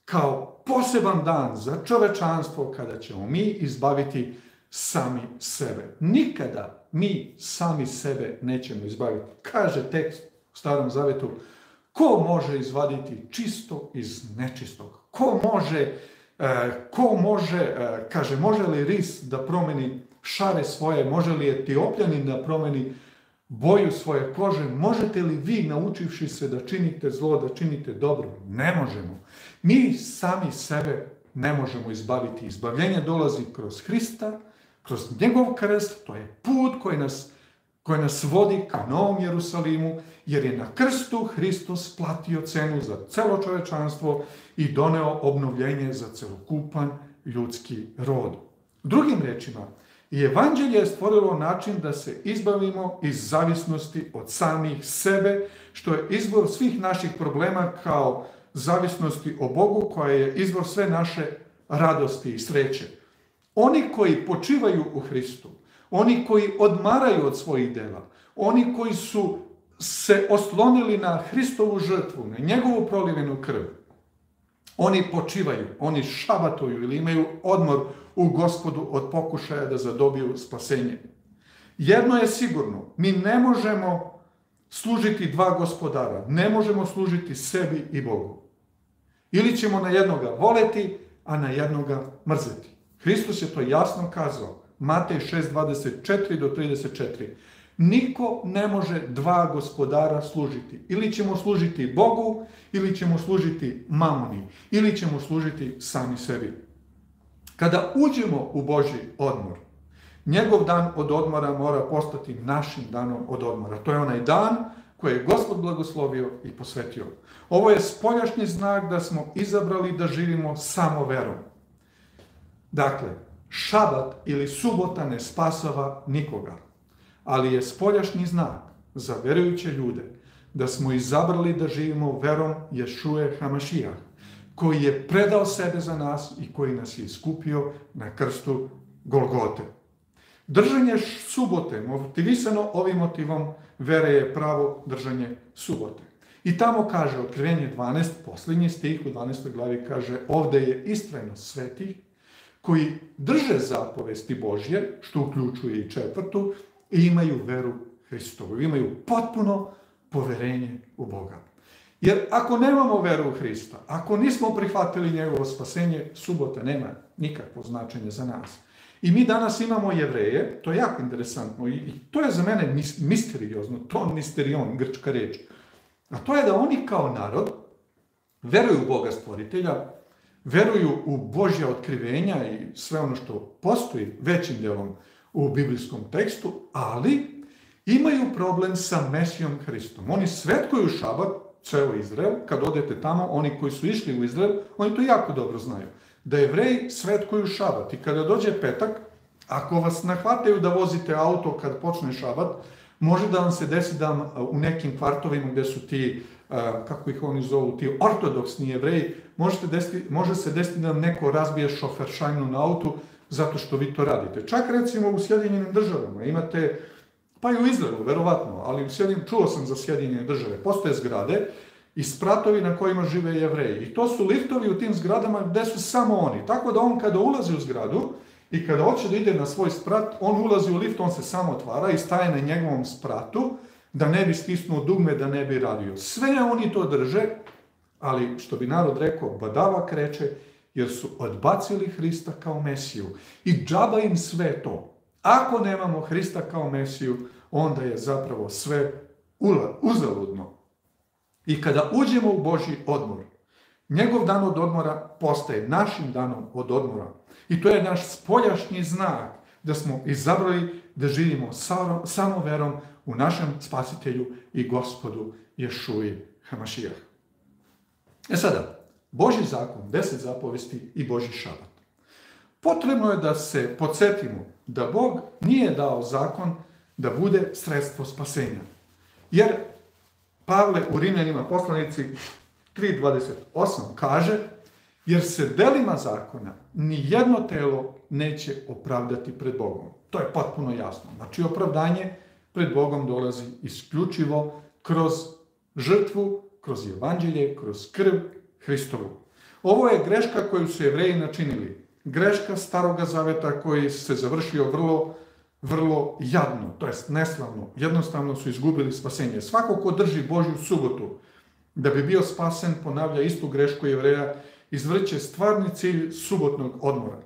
kao poseban dan za čovečanstvo kada ćemo mi izbaviti sami sebe. Nikada mi sami sebe nećemo izbaviti. Kaže tekst u Starom Zavetu, ko može izvaditi čisto iz nečistog? Ko može, e, ko može, e, kaže, može li ris da promeni šare svoje, može li etiopljanin da promeni boju svoje kože, možete li vi, naučivši se da činite zlo, da činite dobro? Ne možemo. Mi sami sebe ne možemo izbaviti. Izbavljenje dolazi kroz Hrista, kroz njegov krst, to je put koji nas koja nas vodi ka Novom Jerusalimu, jer je na krstu Hristos platio cenu za celo čovečanstvo i doneo obnovljenje za celokupan ljudski rod. Drugim rečima, i evanđelje je stvorilo način da se izbavimo iz zavisnosti od samih sebe, što je izbor svih naših problema kao zavisnosti o Bogu, koja je izvor sve naše radosti i sreće. Oni koji počivaju u Hristu, oni koji odmaraju od svojih dela, oni koji su se oslonili na Hristovu žrtvu, na njegovu prolivenu krv, oni počivaju, oni šabatuju ili imaju odmor u gospodu od pokušaja da zadobiju spasenje. Jedno je sigurno, mi ne možemo služiti dva gospodara, ne možemo služiti sebi i Bogu. Ili ćemo na jednoga voleti, a na jednoga mrzeti. Hristos je to jasno kazao. Matej 6.24 do 34. Niko ne može dva gospodara služiti. Ili ćemo služiti Bogu, ili ćemo služiti mamoni, ili ćemo služiti sami sebi. Kada uđemo u Boži odmor, njegov dan od odmora mora postati našim danom od odmora. To je onaj dan koje je Gospod blagoslovio i posvetio. Ovo je spoljašnji znak da smo izabrali da živimo samo verom. Dakle, šabat ili subota ne spasava nikoga, ali je spoljašnji znak za verujuće ljude da smo izabrali da živimo verom Ješuje Hamašijah, koji je predao sebe za nas i koji nas je iskupio na krstu Golgote. Držanje subote, motivisano ovim motivom, vere je pravo držanje subote. I tamo kaže, otkrivenje 12, posljednji stih u 12. glavi kaže, ovde je istrajno svetih, koji drže zapovesti Božje, što uključuje i četvrtu, i imaju veru Hristovu, imaju potpuno poverenje u Boga. Jer ako nemamo veru u Hrista, ako nismo prihvatili njegovo spasenje, subota nema nikakvo značenje za nas. I mi danas imamo jevreje, to je jako interesantno i to je za mene misteriozno, to misterion, grčka reč. A to je da oni kao narod veruju u Boga stvoritelja, veruju u Božja otkrivenja i sve ono što postoji većim delom u biblijskom tekstu, ali imaju problem sa Mesijom Hristom. Oni svetkuju šabat, ceo Izrael, kad odete tamo, oni koji su išli u Izrael, oni to jako dobro znaju. Da jevreji svetkuju šabat i kada dođe petak, ako vas nahvataju da vozite auto kad počne šabat, može da vam se desi da u nekim kvartovima gde su ti, kako ih oni zovu, ti ortodoksni jevreji, možete desiti, može se desiti da vam neko razbije šoferšajnu na autu zato što vi to radite. Čak recimo u Sjedinjenim državama imate Pa i u Izraelu, verovatno, ali u Sjedinim, čuo sam za Sjedinjene države. Postoje zgrade i spratovi na kojima žive jevreji. I to su liftovi u tim zgradama gde su samo oni. Tako da on kada ulazi u zgradu i kada hoće da ide na svoj sprat, on ulazi u lift, on se samo otvara i staje na njegovom spratu da ne bi stisnuo dugme, da ne bi radio. Sve oni to drže, ali što bi narod rekao, badava kreće, jer su odbacili Hrista kao Mesiju. I džaba im sve to. Ako nemamo Hrista kao Mesiju, onda je zapravo sve uzaludno. I kada uđemo u Boži odmor, njegov dan od odmora postaje našim danom od odmora. I to je naš spoljašnji znak da smo izabrali da živimo samo verom u našem spasitelju i gospodu Ješuji Hamašijah. E sada, Boži zakon, deset zapovesti i Boži šabat. Potrebno je da se podsjetimo da Bog nije dao zakon da bude sredstvo spasenja. Jer Pavle u Rimljanima poslanici 3.28 kaže jer se delima zakona ni jedno telo neće opravdati pred Bogom. To je potpuno jasno. Znači opravdanje pred Bogom dolazi isključivo kroz žrtvu, kroz evanđelje, kroz krv Hristovu. Ovo je greška koju su jevreji načinili. Greška staroga zaveta koji se završio vrlo vrlo jadno, to jest neslavno, jednostavno su izgubili spasenje. Svako ko drži Božju subotu da bi bio spasen ponavlja istu grešku jevreja, izvrće stvarni cilj subotnog odmora.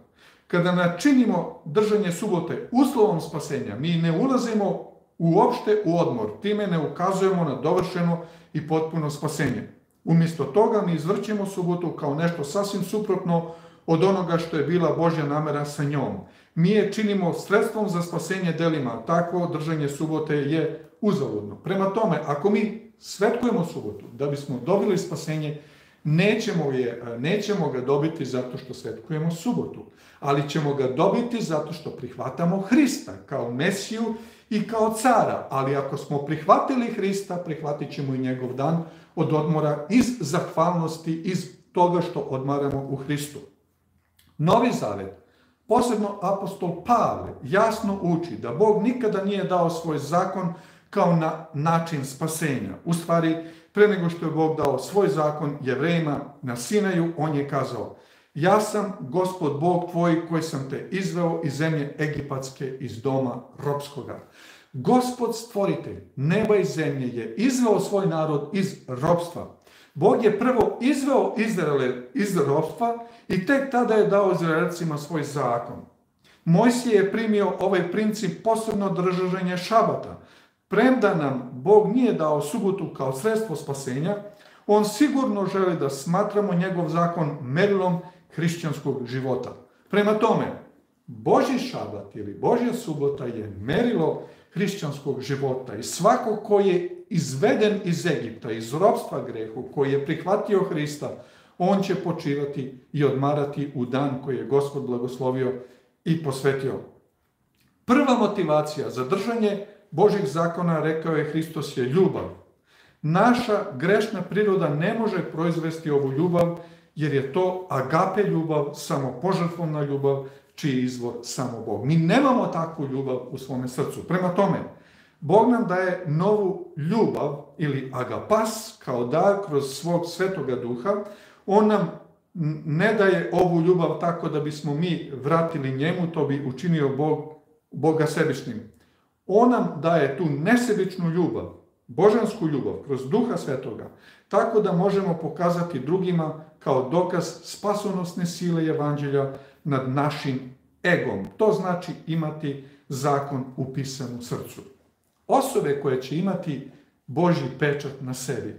Kada načinimo držanje subote uslovom spasenja, mi ne ulazimo uopšte u odmor, time ne ukazujemo na dovršeno i potpuno spasenje. Umjesto toga mi izvrćemo subotu kao nešto sasvim suprotno od onoga što je bila Božja namera sa njom. Mi je činimo sredstvom za spasenje delima, takvo držanje subote je uzaludno. Prema tome, ako mi svetkujemo subotu da bismo dobili spasenje, nećemo, je, nećemo ga dobiti zato što svetkujemo subotu, ali ćemo ga dobiti zato što prihvatamo Hrista kao Mesiju i kao cara. Ali ako smo prihvatili Hrista, prihvatit ćemo i njegov dan od odmora iz zahvalnosti, iz toga što odmaramo u Hristu. Novi Zavet, posebno apostol Pavle, jasno uči da Bog nikada nije dao svoj zakon kao na način spasenja. U stvari, pre nego što je Bog dao svoj zakon jevrejima na Sinaju, on je kazao Ja sam gospod Bog tvoj koji sam te izveo iz zemlje Egipatske iz doma ropskoga. Gospod stvoritelj neba i zemlje je izveo svoj narod iz ropstva. Bog je prvo izveo Izraele iz ropstva i tek tada je dao Izraelcima svoj zakon. Mojsije je primio ovaj princip posebno držaženje šabata, Premda nam Bog nije dao subotu kao sredstvo spasenja, on sigurno želi da smatramo njegov zakon merilom hrišćanskog života. Prema tome, Boži šabat ili Božja subota je merilo hrišćanskog života i svako ko je izveden iz Egipta, iz robstva grehu, koji je prihvatio Hrista, on će počivati i odmarati u dan koji je Gospod blagoslovio i posvetio. Prva motivacija za držanje Božih zakona, rekao je Hristos, je ljubav. Naša grešna priroda ne može proizvesti ovu ljubav, jer je to agape ljubav, samo požrtvovna ljubav, čiji izvor samo Bog. Mi nemamo takvu ljubav u svome srcu. Prema tome, Bog nam daje novu ljubav ili agapas kao dar kroz svog svetoga duha. On nam ne daje ovu ljubav tako da bismo mi vratili njemu, to bi učinio Bog, Boga sebičnim. On nam daje tu nesebičnu ljubav, božansku ljubav, kroz duha svetoga, tako da možemo pokazati drugima kao dokaz spasonosne sile evanđelja nad našim egom. To znači imati zakon upisan u srcu. Osobe koje će imati Božji pečat na sebi,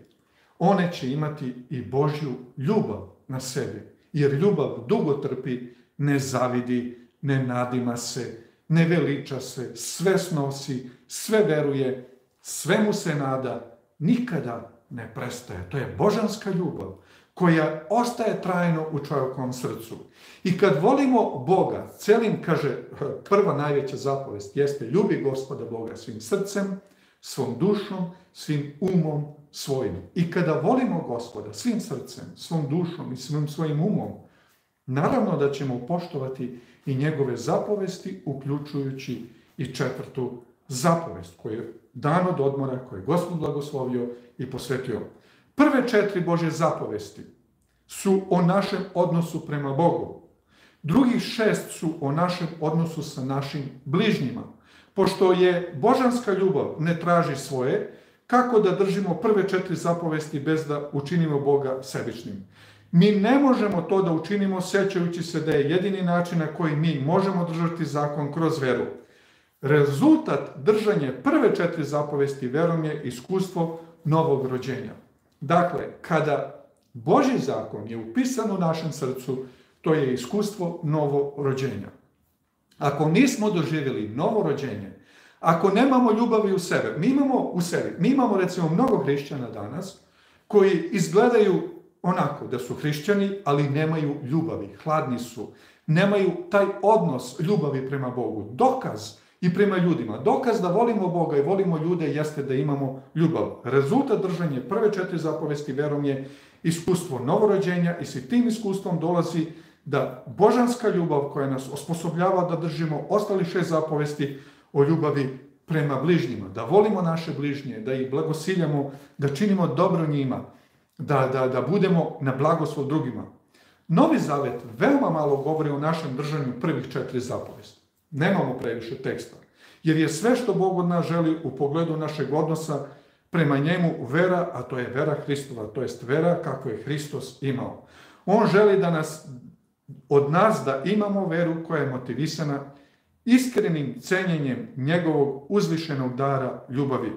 one će imati i Božju ljubav na sebi, jer ljubav dugo trpi, ne zavidi, ne nadima se, ne veliča se, sve snosi, sve veruje, sve mu se nada, nikada ne prestaje. To je božanska ljubav koja ostaje trajno u čovjekovom srcu. I kad volimo Boga, celim, kaže, prva najveća zapovest jeste ljubi gospoda Boga svim srcem, svom dušom, svim umom svojim. I kada volimo gospoda svim srcem, svom dušom i svim svojim umom, naravno da ćemo poštovati i njegove zapovesti, uključujući i četvrtu zapovest, koju je dan od odmora, koju je Gospod blagoslovio i posvetio. Prve četiri Bože zapovesti su o našem odnosu prema Bogu. Drugih šest su o našem odnosu sa našim bližnjima. Pošto je božanska ljubav ne traži svoje, kako da držimo prve četiri zapovesti bez da učinimo Boga sebičnim? Mi ne možemo to da učinimo sećajući se da je jedini način na koji mi možemo držati zakon kroz veru. Rezultat držanja prve četiri zapovesti verom je iskustvo novog rođenja. Dakle, kada Boži zakon je upisan u našem srcu, to je iskustvo novo rođenja. Ako nismo doživjeli novo rođenje, ako nemamo ljubavi u sebe, mi imamo u sebi, mi imamo recimo mnogo hrišćana danas koji izgledaju onako da su hrišćani, ali nemaju ljubavi, hladni su, nemaju taj odnos ljubavi prema Bogu. Dokaz i prema ljudima. Dokaz da volimo Boga i volimo ljude jeste da imamo ljubav. Rezultat držanja prve četiri zapovesti verom je iskustvo novorođenja i sa tim iskustvom dolazi da božanska ljubav koja nas osposobljava da držimo ostali šest zapovesti o ljubavi prema bližnjima, da volimo naše bližnje, da ih blagosiljamo, da činimo dobro njima, da, da, da budemo na blagoslov drugima. Novi zavet veoma malo govori o našem držanju prvih četiri zapovesti. Nemamo previše teksta. Jer je sve što Bog od nas želi u pogledu našeg odnosa prema njemu vera, a to je vera Hristova, to jest vera kako je Hristos imao. On želi da nas, od nas da imamo veru koja je motivisana iskrenim cenjenjem njegovog uzvišenog dara ljubavi.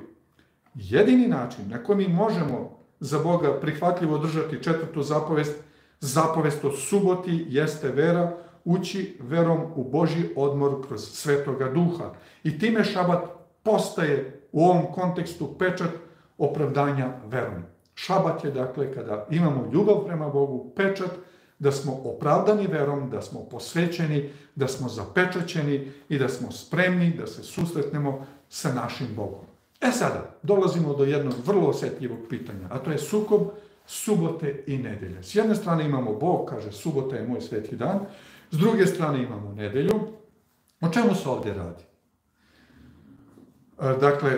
Jedini način na koji mi možemo za Boga prihvatljivo držati četvrtu zapovest, zapovest o suboti jeste vera ući verom u Boži odmor kroz svetoga duha. I time šabat postaje u ovom kontekstu pečat opravdanja verom. Šabat je dakle kada imamo ljubav prema Bogu, pečat da smo opravdani verom, da smo posvećeni, da smo zapečaćeni i da smo spremni da se susretnemo sa našim Bogom. E sada, dolazimo do jednog vrlo osjetljivog pitanja, a to je sukob subote i nedelje. S jedne strane imamo Bog, kaže subota je moj sveti dan, s druge strane imamo nedelju. O čemu se ovdje radi? E, dakle,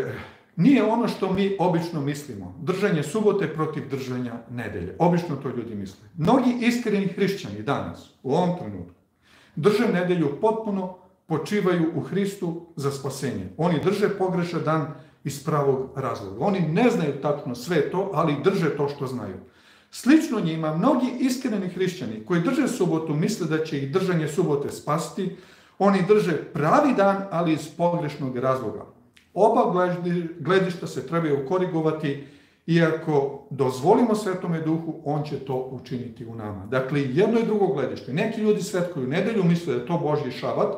nije ono što mi obično mislimo. Držanje subote protiv držanja nedelje. Obično to ljudi misle. Mnogi iskreni hrišćani danas, u ovom trenutku, drže nedelju potpuno, počivaju u Hristu za spasenje. Oni drže pogrešan dan iz pravog razloga. Oni ne znaju tačno sve to, ali drže to što znaju. Slično njima, mnogi iskreni hrišćani koji drže subotu misle da će ih držanje subote spasti, oni drže pravi dan, ali iz pogrešnog razloga. Oba gledišta se trebaju korigovati i ako dozvolimo Svetome Duhu, on će to učiniti u nama. Dakle, jedno i drugo gledište. Neki ljudi svetkuju nedelju, misle da je to Božji šabat,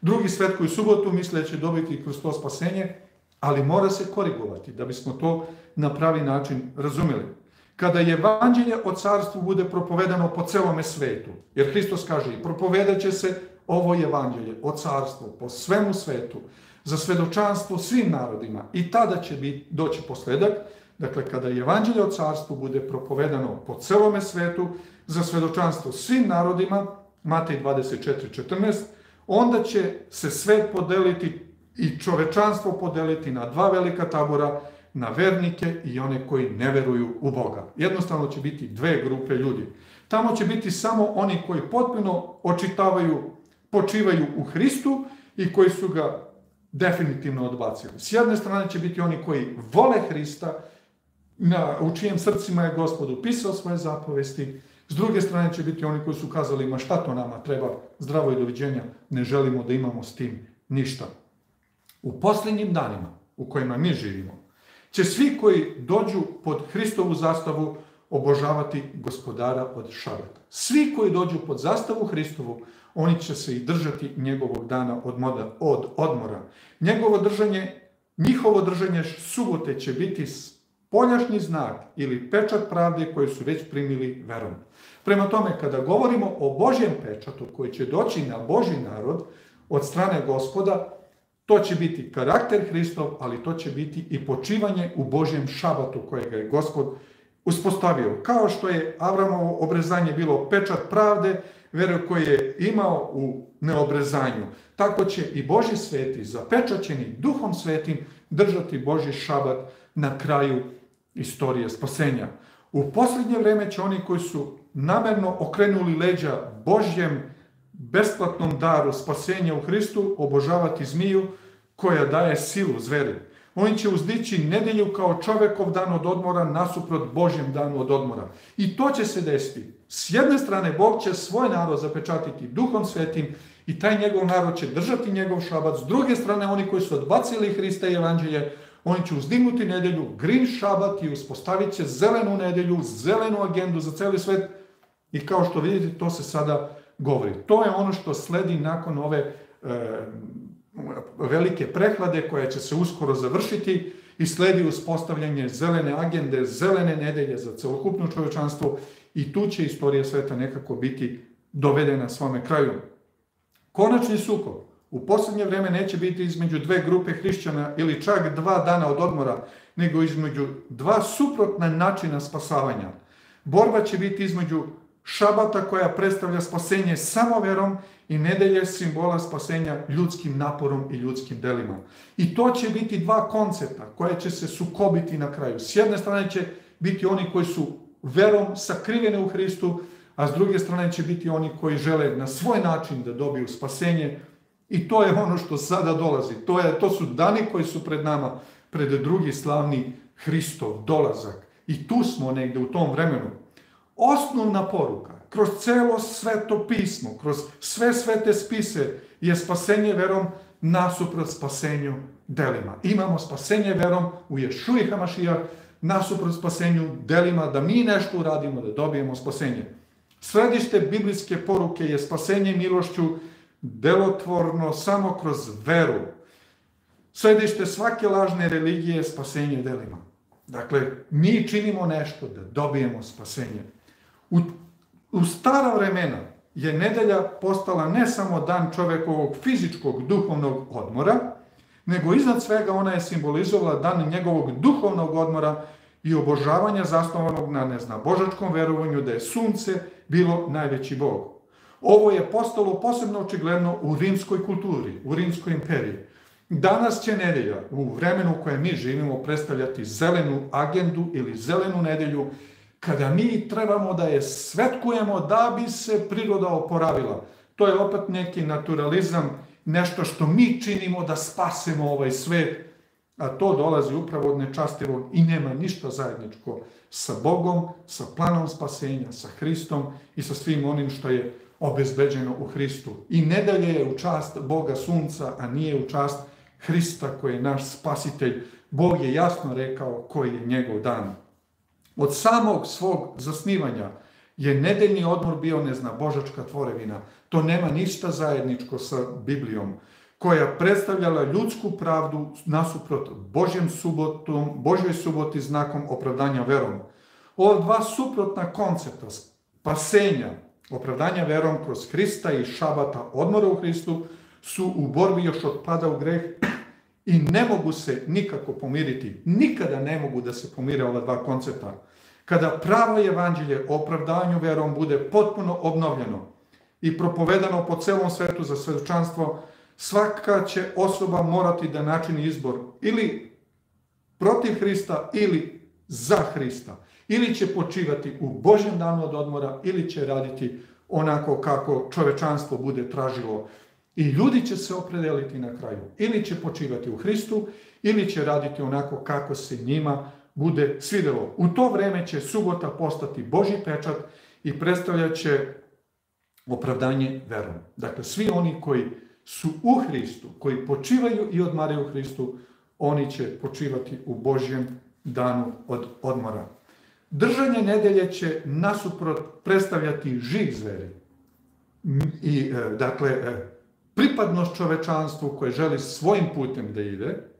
drugi svetkuju subotu, misle da će dobiti kroz to spasenje, ali mora se korigovati da bismo to na pravi način razumjeli. Kada je evanđelje o carstvu bude propovedano po celome svetu, jer Hristos kaže propovedat će se ovo evanđelje o carstvu po svemu svetu, za svedočanstvo svim narodima. I tada će biti, doći posledak, dakle kada je evanđelje o carstvu bude propovedano po celome svetu, za svedočanstvo svim narodima, Matej 24.14, onda će se svet podeliti i čovečanstvo podeliti na dva velika tabora, na vernike i one koji ne veruju u Boga. Jednostavno će biti dve grupe ljudi. Tamo će biti samo oni koji potpuno očitavaju, počivaju u Hristu i koji su ga definitivno odbacili. S jedne strane će biti oni koji vole Hrista, na, u čijem srcima je gospod upisao svoje zapovesti, s druge strane će biti oni koji su kazali, ma šta to nama treba, zdravo i doviđenja, ne želimo da imamo s tim ništa. U posljednjim danima u kojima mi živimo, će svi koji dođu pod Hristovu zastavu obožavati gospodara od šabata. Svi koji dođu pod zastavu Hristovu, oni će se i držati njegovog dana od, moda, od odmora. Njegovo držanje, njihovo držanje subote će biti poljašnji znak ili pečat pravde koji su već primili verom. Prema tome, kada govorimo o Božjem pečatu koji će doći na Boži narod od strane gospoda, to će biti karakter Hristov, ali to će biti i počivanje u Božjem šabatu kojega je Gospod uspostavio. Kao što je Avramovo obrezanje bilo pečat pravde, vere koje je imao u neobrezanju, tako će i Boži sveti, zapečaćeni duhom svetim, držati Boži šabat na kraju istorije spasenja. U posljednje vrijeme će oni koji su namerno okrenuli leđa Božjem besplatnom daru spasenja u Hristu obožavati zmiju koja daje silu zveri. Oni će uzdići nedelju kao čovekov dan od odmora nasuprot Božjem danu od odmora. I to će se desiti. S jedne strane, Bog će svoj narod zapečatiti duhom svetim i taj njegov narod će držati njegov šabat. S druge strane, oni koji su odbacili Hrista i Evanđelje, oni će uzdignuti nedelju, green šabat i uspostavit će zelenu nedelju, zelenu agendu za cijeli svet. I kao što vidite, to se sada govori. To je ono što sledi nakon ove e, velike prehlade koja će se uskoro završiti i sledi uspostavljanje zelene agende, zelene nedelje za celokupno čovječanstvo i tu će istorija sveta nekako biti dovedena svome kraju. Konačni sukob u posljednje vrijeme neće biti između dve grupe hrišćana ili čak dva dana od odmora, nego između dva suprotna načina spasavanja. Borba će biti između šabata koja predstavlja spasenje samo verom i nedelje simbola spasenja ljudskim naporom i ljudskim delima. I to će biti dva koncepta koje će se sukobiti na kraju. S jedne strane će biti oni koji su verom sakriveni u Hristu, a s druge strane će biti oni koji žele na svoj način da dobiju spasenje. I to je ono što sada dolazi. To, je, to su dani koji su pred nama, pred drugi slavni Hristov dolazak. I tu smo negdje u tom vremenu. Osnovna poruka, kroz celo sveto pismo, kroz sve svete spise, je spasenje verom nasuprot spasenju delima. Imamo spasenje verom u Ješuji Hamašija, nasuprot spasenju delima, da mi nešto uradimo, da dobijemo spasenje. Središte biblijske poruke je spasenje milošću delotvorno samo kroz veru. Središte svake lažne religije je spasenje delima. Dakle, mi činimo nešto da dobijemo spasenje. U, u stara vremena je nedelja postala ne samo dan čovekovog fizičkog duhovnog odmora, nego iznad svega ona je simbolizovala dan njegovog duhovnog odmora i obožavanja zasnovanog na ne zna, božačkom verovanju da je sunce bilo najveći bog. Ovo je postalo posebno očigledno u rimskoj kulturi, u rimskoj imperiji. Danas će nedelja, u vremenu koje mi živimo, predstavljati zelenu agendu ili zelenu nedelju, kada mi trebamo da je svetkujemo da bi se priroda oporavila. To je opet neki naturalizam, nešto što mi činimo da spasemo ovaj svet, a to dolazi upravo od nečastivog i nema ništa zajedničko sa Bogom, sa planom spasenja, sa Hristom i sa svim onim što je obezbeđeno u Hristu. I nedelje je u čast Boga sunca, a nije u čast Hrista koji je naš spasitelj. Bog je jasno rekao koji je njegov dan. Od samog svog zasnivanja je nedeljni odmor bio nezna božačka tvorevina. To nema ništa zajedničko sa Biblijom koja predstavljala ljudsku pravdu nasuprot Božjem subotom, Božjoj suboti znakom opravdanja verom. Ova dva suprotna koncepta spasenja, opravdanja verom kroz Hrista i šabata odmora u Hristu su u borbi još od pada u greh i ne mogu se nikako pomiriti. Nikada ne mogu da se pomire ova dva koncepta. Kada pravo evanđelje o opravdanju verom bude potpuno obnovljeno i propovedano po celom svetu za svedočanstvo, svaka će osoba morati da načini izbor ili protiv Hrista ili za Hrista. Ili će počivati u Božjem danu od odmora ili će raditi onako kako čovečanstvo bude tražilo. I ljudi će se opredeliti na kraju. Ili će počivati u Hristu ili će raditi onako kako se njima bude svidelo. U to vreme će subota postati Boži pečat i predstavljat će opravdanje verom. Dakle, svi oni koji su u Hristu, koji počivaju i odmaraju u Hristu, oni će počivati u Božjem danu od odmora. Držanje nedelje će nasuprot predstavljati žig zveri. I, e, dakle, e, pripadnost čovečanstvu koje želi svojim putem da ide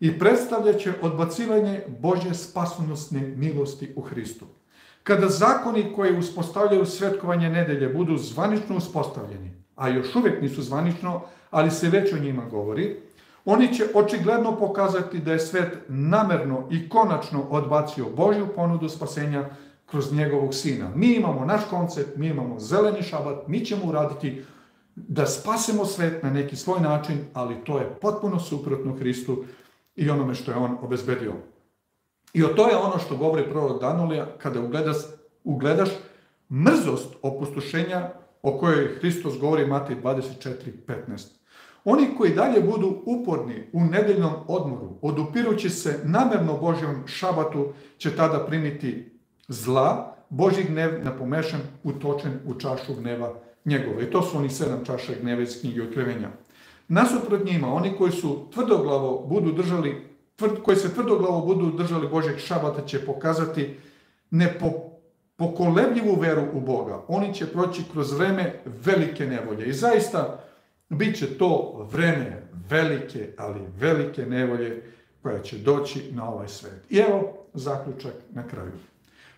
i predstavljaće odbacivanje Božje spasonosne milosti u Hristu. Kada zakoni koji uspostavljaju svetkovanje nedelje budu zvanično uspostavljeni, a još uvek nisu zvanično, ali se već o njima govori, oni će očigledno pokazati da je svet namerno i konačno odbacio Božju ponudu spasenja kroz njegovog sina. Mi imamo naš koncept, mi imamo zeleni šabat, mi ćemo uraditi da spasemo svet na neki svoj način, ali to je potpuno suprotno Hristu i onome što je on obezbedio. I o to je ono što govori prorok Danulija kada ugledaš, ugledaš mrzost opustošenja o kojoj Hristos govori Matej 24.15. Oni koji dalje budu uporni u nedeljnom odmoru, odupirući se namerno Božjom šabatu, će tada primiti zla, Božji gnev napomešan, utočen u čašu gneva njegove. I to su oni sedam čaša gneva iz knjige otkrivenja. Nasuprot njima, oni koji su tvrdoglavo budu držali, tvrd, koji se tvrdoglavo budu držali Božjeg šabata će pokazati nepo, pokolebljivu veru u Boga. Oni će proći kroz vreme velike nevolje. I zaista bit će to vreme velike, ali velike nevolje koja će doći na ovaj svet. I evo zaključak na kraju.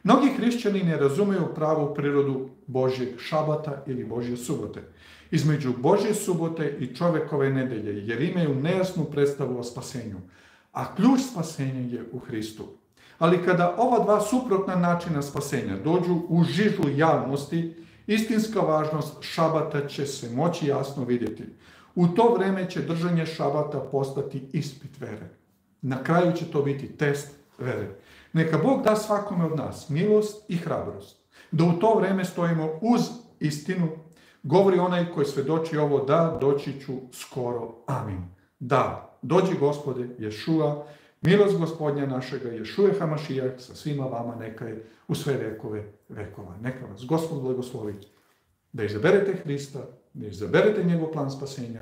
Mnogi hrišćani ne razumeju pravu prirodu Božjeg šabata ili Božje subote. Između Božje subote i čovekove nedelje, jer imaju nejasnu predstavu o spasenju. A ključ spasenja je u Hristu. Ali kada ova dva suprotna načina spasenja dođu u žižu javnosti, istinska važnost šabata će se moći jasno vidjeti. U to vreme će držanje šabata postati ispit vere. Na kraju će to biti test vere. Neka Bog da svakome od nas milost i hrabrost. Da u to vreme stojimo uz istinu, govori onaj koji svedoči ovo, da, doći ću skoro. Amin. Da, dođi gospode Ješua, milost gospodnja našega Ješuje Hamašijak sa svima vama neka je u sve vekove vekova. Neka vas gospod blagoslovi da izaberete Hrista, da izaberete njegov plan spasenja,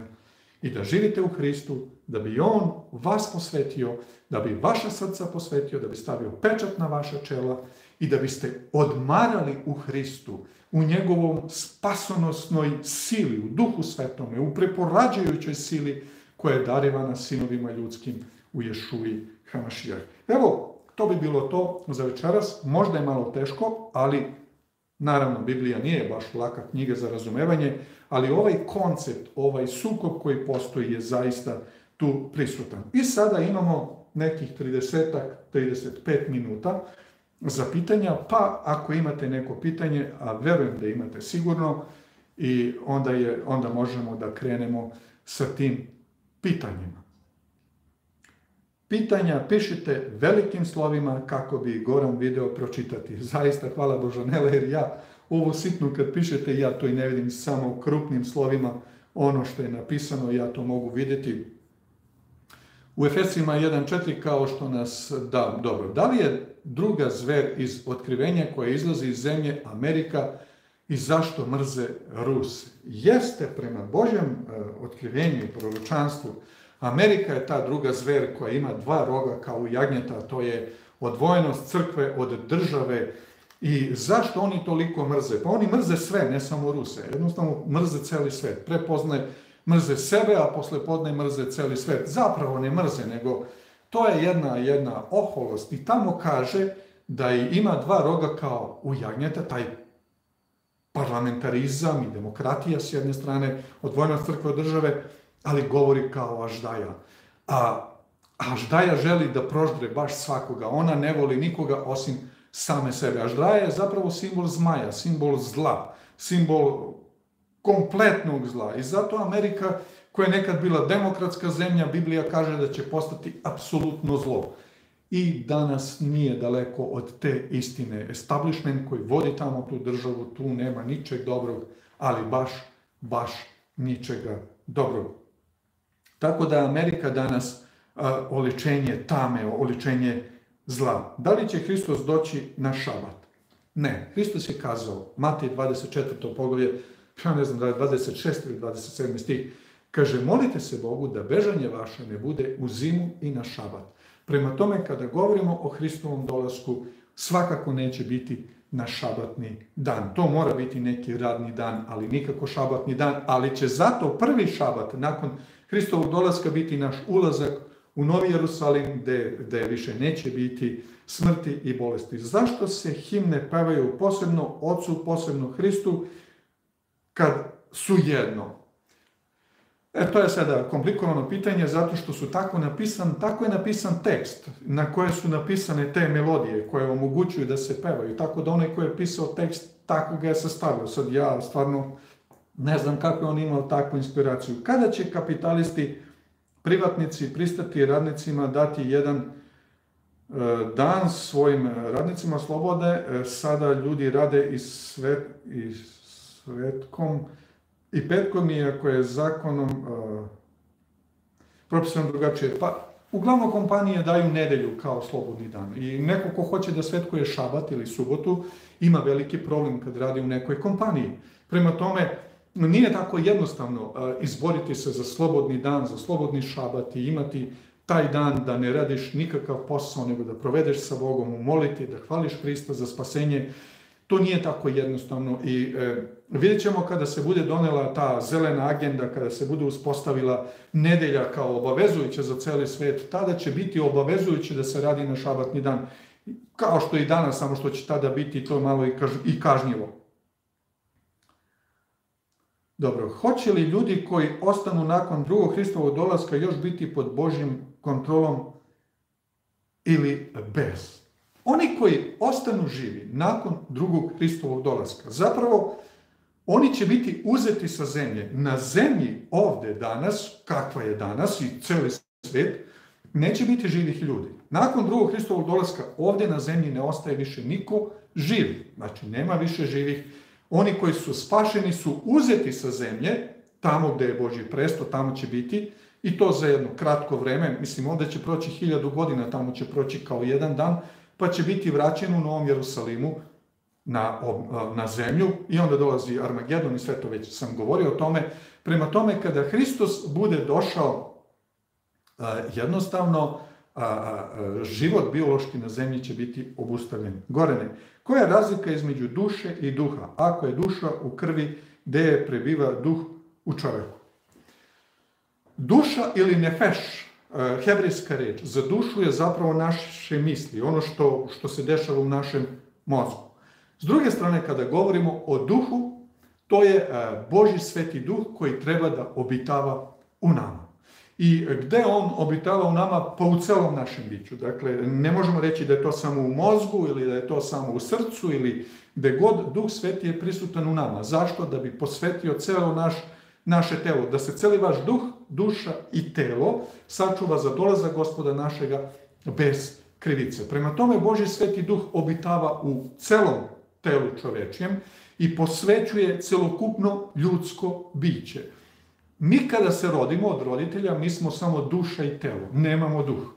i da živite u Hristu, da bi On vas posvetio, da bi vaša srca posvetio, da bi stavio pečat na vaša čela i da biste odmarali u Hristu, u njegovom spasonosnoj sili, u duhu svetome, u preporađajućoj sili koja je darivana sinovima ljudskim u Ješuji Hamašijah. Evo, to bi bilo to za večeras. Možda je malo teško, ali naravno Biblija nije baš laka knjiga za razumevanje, ali ovaj koncept, ovaj sukob koji postoji je zaista tu prisutan. I sada imamo nekih 30 35 minuta za pitanja, pa ako imate neko pitanje, a verujem da imate sigurno, i onda, je, onda možemo da krenemo sa tim pitanjima. Pitanja pišite velikim slovima kako bi Goran video pročitati. Zaista hvala Božanele jer ja ovo sitno kad pišete ja to i ne vidim samo krupnim slovima ono što je napisano ja to mogu vidjeti. U Efesima 1.4 kao što nas da, dobro, da li je druga zver iz otkrivenja koja izlazi iz zemlje Amerika i zašto mrze Rus? Jeste prema Božjem e, otkrivenju i proročanstvu Amerika je ta druga zver koja ima dva roga kao u jagnjeta, to je odvojenost crkve od države. I zašto oni toliko mrze? Pa oni mrze sve, ne samo Ruse. Jednostavno mrze celi svet. Prepozne mrze sebe, a posle podne mrze celi svet. Zapravo ne mrze, nego to je jedna, jedna oholost. I tamo kaže da ima dva roga kao u jagnjeta, taj parlamentarizam i demokratija s jedne strane, odvojenost crkve od države, ali govori kao Aždaja. A Aždaja želi da proždre baš svakoga. Ona ne voli nikoga osim same sebe. Aždaja je zapravo simbol zmaja, simbol zla, simbol kompletnog zla. I zato Amerika, koja je nekad bila demokratska zemlja, Biblija kaže da će postati apsolutno zlo. I danas nije daleko od te istine. Establishment koji vodi tamo tu državu, tu nema ničeg dobrog, ali baš, baš ničega dobrog. Tako da Amerika danas oličenje tame, oličenje zla. Da li će Hristos doći na šabat? Ne. Hristos je kazao, Matej 24. poglavlje, ja ne znam da je 26. ili 27. stih, kaže, molite se Bogu da bežanje vaše ne bude u zimu i na šabat. Prema tome, kada govorimo o Hristovom dolasku, svakako neće biti na šabatni dan. To mora biti neki radni dan, ali nikako šabatni dan, ali će zato prvi šabat nakon Hristovog dolaska biti naš ulazak u Novi Jerusalim gde, gde više neće biti smrti i bolesti. Zašto se himne pevaju posebno Otcu, posebno Hristu, kad su jedno? E, to je sada komplikovano pitanje zato što su tako napisan, tako je napisan tekst na koje su napisane te melodije koje omogućuju da se pevaju. Tako da onaj ko je pisao tekst, tako ga je sastavio. Sad ja stvarno ne znam kako je on imao takvu inspiraciju. Kada će kapitalisti, privatnici, pristati radnicima dati jedan e, dan svojim radnicima slobode, e, sada ljudi rade i, svet, i svetkom i petkom, iako je zakonom uh, propisano drugačije. Pa, uglavnom kompanije daju nedelju kao slobodni dan. I neko ko hoće da svetkuje šabat ili subotu, ima veliki problem kad radi u nekoj kompaniji. Prema tome, nije tako jednostavno uh, izboriti se za slobodni dan, za slobodni šabat i imati taj dan da ne radiš nikakav posao, nego da provedeš sa Bogom, moliti, da hvališ Hrista za spasenje. To nije tako jednostavno i e, vidjet ćemo kada se bude donela ta zelena agenda, kada se bude uspostavila nedelja kao obavezujuća za celi svet, tada će biti obavezujuće da se radi na šabatni dan. Kao što i danas, samo što će tada biti to malo i, kaž, i kažnjivo. Dobro, hoće li ljudi koji ostanu nakon drugog Hristovog dolaska još biti pod Božjim kontrolom ili bez? Oni koji ostanu živi nakon drugog Hristovog dolaska, zapravo oni će biti uzeti sa zemlje. Na zemlji ovde danas, kakva je danas i celi svet, neće biti živih ljudi. Nakon drugog Hristovog dolaska ovde na zemlji ne ostaje više niko živ. Znači, nema više živih. Oni koji su spašeni su uzeti sa zemlje, tamo gde je Božji presto, tamo će biti, i to za jedno kratko vreme, mislim, onda će proći hiljadu godina, tamo će proći kao jedan dan, pa će biti vraćen u Novom Jerusalimu na, na zemlju i onda dolazi Armagedon i sve to već sam govorio o tome. Prema tome, kada Hristos bude došao, jednostavno a, a, život biološki na zemlji će biti obustavljen. Gorene, koja je razlika između duše i duha? Ako je duša u krvi, gde je prebiva duh u čoveku? Duša ili nefeš, e, hebrejska reč, za dušu je zapravo naše misli, ono što, što se dešava u našem mozgu. S druge strane, kada govorimo o duhu, to je e, Boži sveti duh koji treba da obitava u nama. I gde on obitava u nama? Pa u celom našem biću. Dakle, ne možemo reći da je to samo u mozgu ili da je to samo u srcu ili gde god Duh Sveti je prisutan u nama. Zašto? Da bi posvetio celo naš, naše telo. Da se celi vaš duh, duša i telo sačuva za dolazak gospoda našega bez krivice. Prema tome, Boži Sveti Duh obitava u celom telu čovečijem i posvećuje celokupno ljudsko biće. Mi kada se rodimo od roditelja, mi smo samo duša i telo, nemamo duh.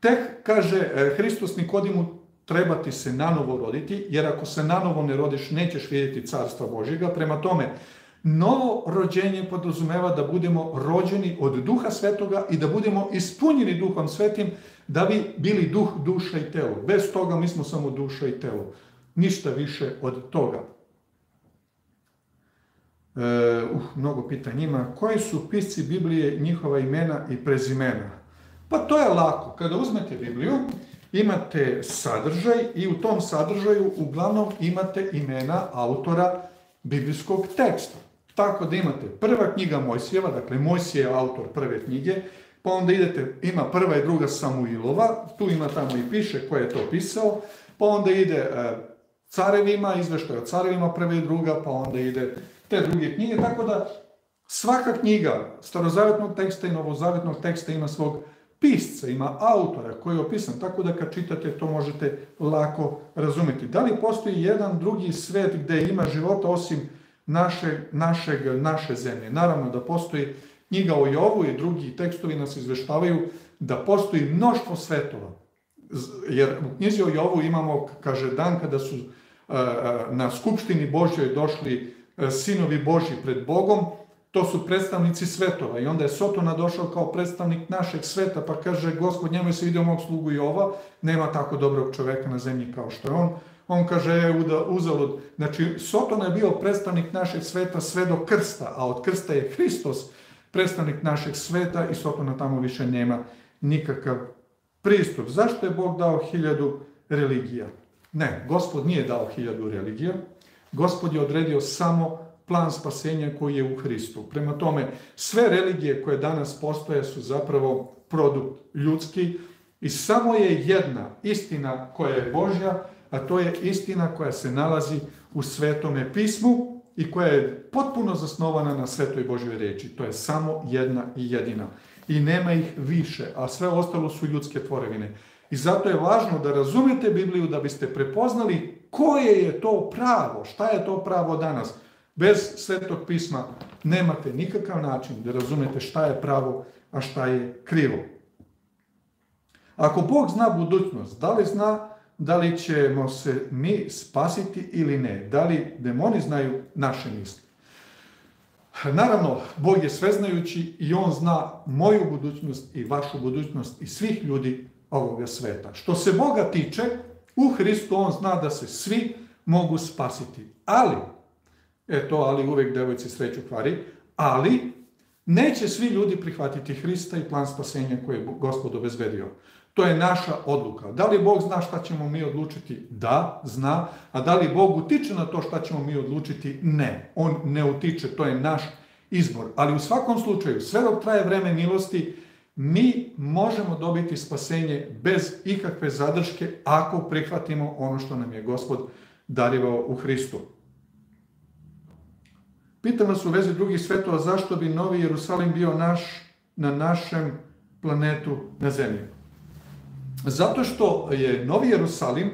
Tek, kaže e, Hristos Nikodimu, treba ti se nanovo roditi, jer ako se nanovo ne rodiš, nećeš vidjeti carstva Božjega. Prema tome, novo rođenje podrazumeva da budemo rođeni od duha svetoga i da budemo ispunjeni duhom svetim, da bi bili duh, duša i telo. Bez toga mi smo samo duša i telo. Ništa više od toga. Uh, uh, mnogo pitanja ima. Koji su pisci Biblije, njihova imena i prezimena? Pa to je lako. Kada uzmete Bibliju, imate sadržaj i u tom sadržaju uglavnom imate imena autora biblijskog teksta. Tako da imate prva knjiga Mojsijeva, dakle Mojsije je autor prve knjige, pa onda idete, ima prva i druga Samuilova, tu ima tamo i piše ko je to pisao, pa onda ide e, carevima, izveštaj o carevima prva i druga, pa onda ide te druge knjige, tako da svaka knjiga starozavetnog teksta i novozavetnog teksta ima svog pisca, ima autora koji je opisan, tako da kad čitate to možete lako razumeti. Da li postoji jedan drugi svet gde ima života osim naše, našeg, naše zemlje? Naravno da postoji knjiga o Jovu i drugi tekstovi nas izveštavaju da postoji mnoštvo svetova. Jer u knjizi o Jovu imamo, kaže, dan kada su na Skupštini Božjoj došli sinovi Boži pred Bogom, to su predstavnici svetova. I onda je Sotona došao kao predstavnik našeg sveta, pa kaže, gospod, njemu se vidio mog slugu Jova, nema tako dobrog čoveka na zemlji kao što je on. On kaže, je uzalud. Znači, Sotona je bio predstavnik našeg sveta sve do krsta, a od krsta je Hristos predstavnik našeg sveta i Sotona tamo više nema nikakav pristup. Zašto je Bog dao hiljadu religija? Ne, gospod nije dao hiljadu religija, Gospod je odredio samo plan spasenja koji je u Hristu. Prema tome, sve religije koje danas postoje su zapravo produkt ljudski i samo je jedna istina koja je Božja, a to je istina koja se nalazi u Svetome pismu i koja je potpuno zasnovana na Svetoj Božjoj reči. To je samo jedna i jedina. I nema ih više, a sve ostalo su ljudske tvorevine. I zato je važno da razumete Bibliju, da biste prepoznali koje je to pravo, šta je to pravo danas. Bez svetog pisma nemate nikakav način da razumete šta je pravo, a šta je krivo. Ako Bog zna budućnost, da li zna da li ćemo se mi spasiti ili ne? Da li demoni znaju naše misli? Naravno, Bog je sveznajući i On zna moju budućnost i vašu budućnost i svih ljudi ovoga sveta. Što se Boga tiče, u Hristu on zna da se svi mogu spasiti. Ali, eto, ali uvek devojci sreću kvari, ali neće svi ljudi prihvatiti Hrista i plan spasenja koje je Gospod obezbedio. To je naša odluka. Da li Bog zna šta ćemo mi odlučiti? Da, zna. A da li Bog utiče na to šta ćemo mi odlučiti? Ne. On ne utiče, to je naš izbor. Ali u svakom slučaju, sve dok traje vreme milosti, mi možemo dobiti spasenje bez ikakve zadrške ako prihvatimo ono što nam je Gospod darivao u Hristu. Pitam vas u vezi drugih svetova zašto bi Novi Jerusalim bio naš na našem planetu na zemlji. Zato što je Novi Jerusalim,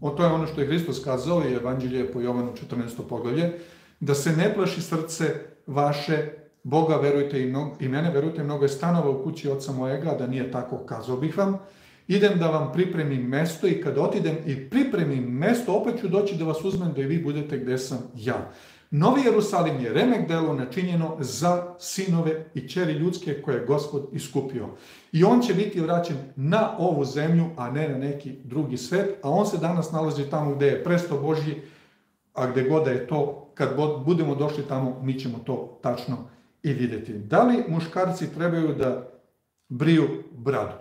o to je ono što je Hristos kazao i Evanđelje po Jovanu 14. poglavlje, da se ne plaši srce vaše Boga verujte i, mnogo, i mene verujte, mnogo je stanova u kući oca mojega, da nije tako, kazao bih vam. Idem da vam pripremim mesto i kad otidem i pripremim mesto, opet ću doći da vas uzmem da i vi budete gde sam ja. Novi Jerusalim je remek delo načinjeno za sinove i čeri ljudske koje je gospod iskupio. I on će biti vraćen na ovu zemlju, a ne na neki drugi svet, a on se danas nalazi tamo gde je presto Božji, a gde god da je to, kad budemo došli tamo, mi ćemo to tačno i vidjeti. Da li muškarci trebaju da briju bradu?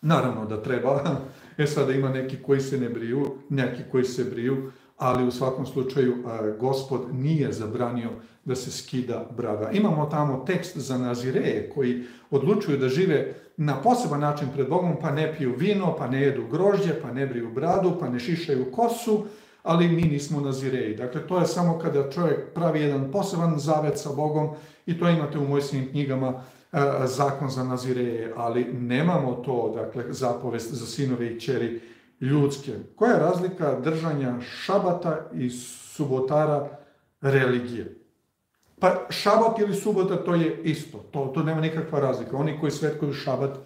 Naravno da treba. E sada ima neki koji se ne briju, neki koji se briju, ali u svakom slučaju gospod nije zabranio da se skida brada. Imamo tamo tekst za nazireje koji odlučuju da žive na poseban način pred Bogom, pa ne piju vino, pa ne jedu grožđe, pa ne briju bradu, pa ne šišaju kosu, ali mi nismo nazireji. Dakle, to je samo kada čovjek pravi jedan poseban zavet sa Bogom i to imate u mojskim knjigama zakon za nazireje, ali nemamo to, dakle, zapovest za sinove i čeri ljudske. Koja je razlika držanja šabata i subotara religije? Pa šabat ili subota to je isto, to, to nema nikakva razlika. Oni koji svetkuju šabat,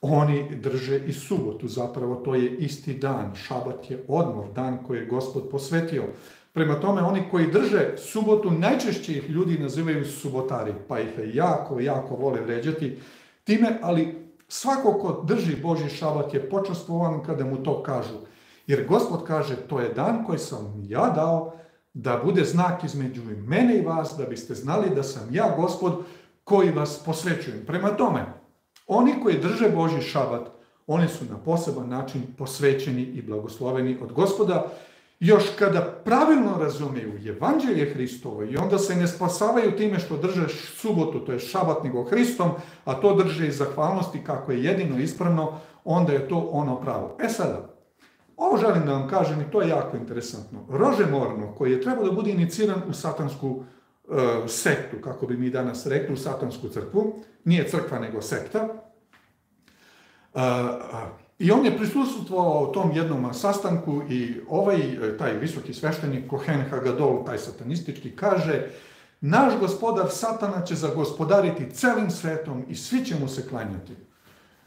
oni drže i subotu, zapravo to je isti dan. Šabat je odmor, dan koji je gospod posvetio. Prema tome, oni koji drže subotu, najčešće ih ljudi nazivaju subotari, pa ih jako, jako vole vređati time, ali Svako ko drži Boži šabat je počastvovan kada mu to kažu. Jer gospod kaže, to je dan koji sam ja dao da bude znak između mene i vas, da biste znali da sam ja gospod koji vas posvećujem. Prema tome, oni koji drže Boži šabat, oni su na poseban način posvećeni i blagosloveni od gospoda još kada pravilno razumiju evanđelje Hristovo i onda se ne spasavaju time što drže subotu, to je šabat nego Hristom, a to drže iz zahvalnosti kako je jedino ispravno, onda je to ono pravo. E sada, ovo želim da vam kažem i to je jako interesantno. Rože Morno, koji je trebao da bude iniciran u satansku e, sektu, kako bi mi danas rekli, u satansku crkvu, nije crkva nego sekta, e, I on je prisustutvovao tom jednom sastanku i ovaj, e, taj visoki sveštenik Kohen Hagadol, taj satanistički, kaže naš gospodar satana će zagospodariti celim svetom i svi će mu se klanjati.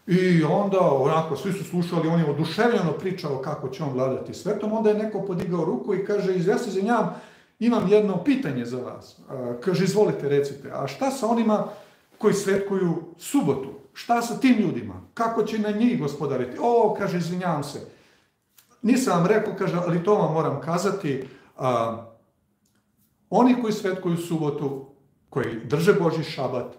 I onda, onako, svi su slušali, on je oduševljeno pričao kako će on vladati svetom, onda je neko podigao ruku i kaže, ja se izvinjam, imam jedno pitanje za vas. Kaže, izvolite, recite, a šta sa onima koji svetkuju subotu? Šta sa tim ljudima? Kako će na njih gospodariti? O, kaže, izvinjavam se. Nisam vam rekao, kaže, ali to vam moram kazati. A, oni koji svetkuju subotu, koji drže Boži šabat,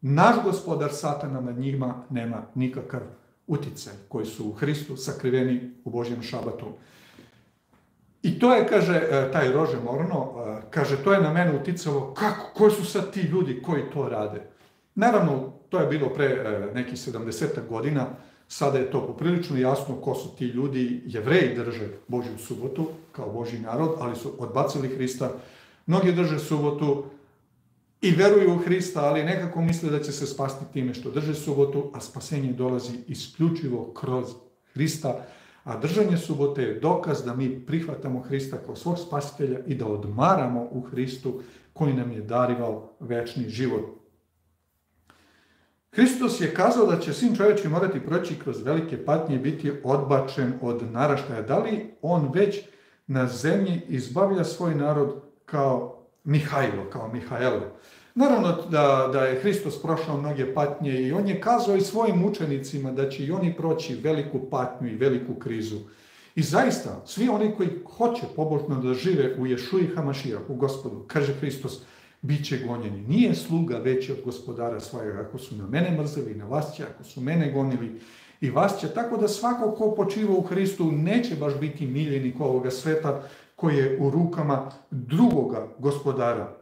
naš gospodar satana nad njima nema nikakav uticaj, koji su u Hristu sakriveni u Božjem šabatu. I to je, kaže, e, taj Rože Morno, e, kaže, to je na mene uticalo, kako, koji su sad ti ljudi koji to rade? Naravno, to je bilo pre e, nekih 70 godina, sada je to poprilično jasno ko su ti ljudi, jevreji drže Božju subotu kao Božji narod, ali su odbacili Hrista. Mnogi drže subotu i veruju u Hrista, ali nekako misle da će se spasti time što drže subotu, a spasenje dolazi isključivo kroz Hrista, a držanje subote je dokaz da mi prihvatamo Hrista kao svog spasitelja i da odmaramo u Hristu koji nam je darivao večni život. Hristos je kazao da će sin čovječki morati proći kroz velike patnje i biti odbačen od naraštaja. Da li on već na zemlji izbavlja svoj narod kao Mihajlo, kao Mihajlo? Naravno da, da je Hristos prošao mnoge patnje i on je kazao i svojim učenicima da će i oni proći veliku patnju i veliku krizu. I zaista, svi oni koji hoće pobožno da žive u Ješuji Hamašira, u gospodu, kaže Hristos, bit će gonjeni. Nije sluga veći od gospodara svojega. Ako su na mene mrzeli, na vas će, ako su mene gonili i vas će. Tako da svako ko počiva u Hristu neće baš biti miljenik ovoga sveta koji je u rukama drugoga gospodara.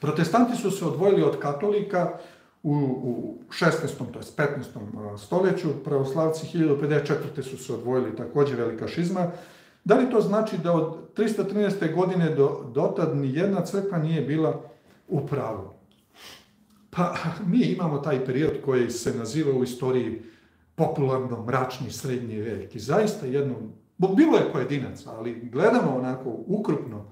Protestanti su se odvojili od katolika u, u 16. to je 15. stoljeću, pravoslavci 1054. su se odvojili takođe velika šizma, Da li to znači da od 313. godine do dotad ni jedna crkva nije bila u pravu? Pa mi imamo taj period koji se naziva u istoriji popularno mračni srednji vek i zaista jedno, bilo je pojedinaca, ali gledamo onako ukrupno,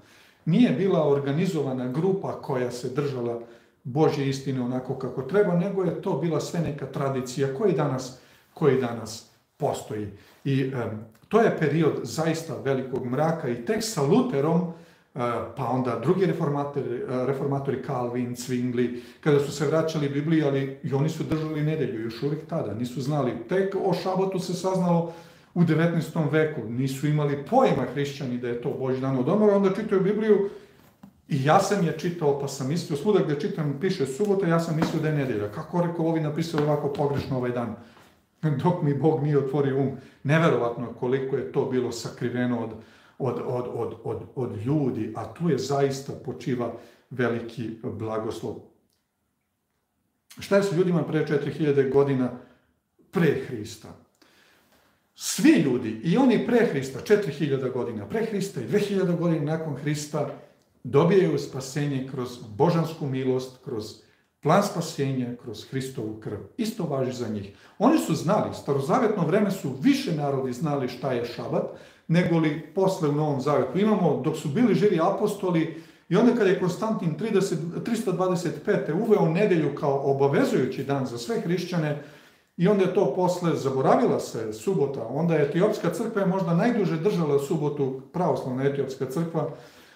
nije bila organizovana grupa koja se držala Božje istine onako kako treba, nego je to bila sve neka tradicija koji danas, koji danas postoji. I um, To je period zaista velikog mraka i tek sa Luterom pa onda drugi reformatori, reformatori Calvin, Zwingli, kada su se vraćali Bibliji, ali i oni su držali nedelju još uvijek tada, nisu znali. Tek o šabotu se saznalo u 19. veku, nisu imali pojma hrišćani da je to Boži dan od odmora, onda čitaju Bibliju i ja sam je čitao, pa sam mislio, svuda gde čitam piše subota, ja sam mislio da je nedelja. Kako rekao ovi napisali ovako pogrešno ovaj dan? Dok mi Bog nije otvorio um. Neverovatno koliko je to bilo sakriveno od, od, od, od, od, od ljudi, a tu je zaista počiva veliki blagoslov. Šta je s ljudima pre 4000 godina pre Hrista? Svi ljudi, i oni pre Hrista, 4000 godina pre Hrista i 2000 godina nakon Hrista, dobijaju spasenje kroz božansku milost, kroz plan spasenja, kroz Hristovu krv. Isto važi za njih. Oni su znali, starozavetno vreme su više narodi znali šta je šabat, nego li posle u Novom Zavetu. Imamo, dok su bili živi apostoli, i onda kada je Konstantin 30, 325. uveo nedelju kao obavezujući dan za sve hrišćane, i onda je to posle, zaboravila se subota, onda je Etiopska crkva je možda najduže držala subotu, pravoslavna Etiopska crkva,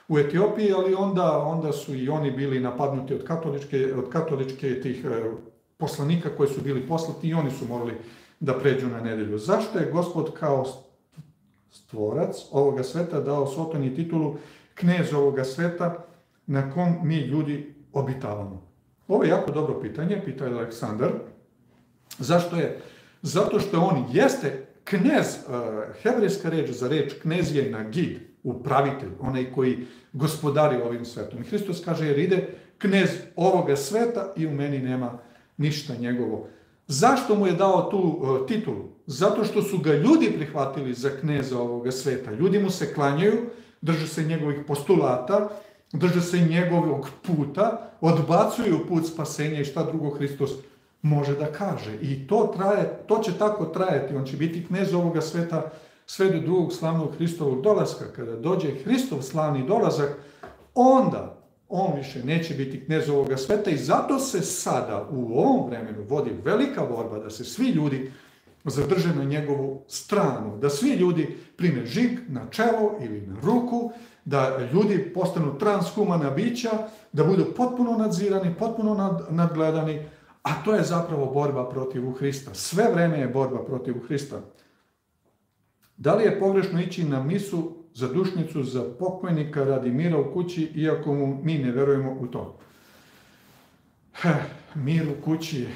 u Etiopiji, ali onda, onda su i oni bili napadnuti od katoličke, od katoličke tih e, poslanika koji su bili poslati i oni su morali da pređu na nedelju. Zašto je gospod kao stvorac ovoga sveta dao Sotoni titulu knez ovoga sveta na kom mi ljudi obitavamo? Ovo je jako dobro pitanje, pita je Aleksandar. Zašto je? Zato što on jeste knez, uh, hebrejska reč za reč knez je na gid, upravitelj, onaj koji gospodari ovim svetom. I Hristos kaže, jer ide knez ovoga sveta i u meni nema ništa njegovo. Zašto mu je dao tu uh, titulu? Zato što su ga ljudi prihvatili za kneza ovoga sveta. Ljudi mu se klanjaju, drže se njegovih postulata, drže se njegovog puta, odbacuju put spasenja i šta drugo Hristos može da kaže. I to traje, to će tako trajati. On će biti knez ovoga sveta sve do drugog slavnog Hristovog dolaska. Kada dođe Hristov slavni dolazak, onda on više neće biti knez ovoga sveta i zato se sada u ovom vremenu vodi velika borba da se svi ljudi zadrže na njegovu stranu, da svi ljudi prime žig na čelo ili na ruku, da ljudi postanu transhumana bića, da budu potpuno nadzirani, potpuno nad, nadgledani, a to je zapravo borba protiv Hrista. Sve vreme je borba protiv Hrista. Da li je pogrešno ići na misu za dušnicu za pokojnika radi mira u kući, iako mu mi ne verujemo u to? Mir u kući,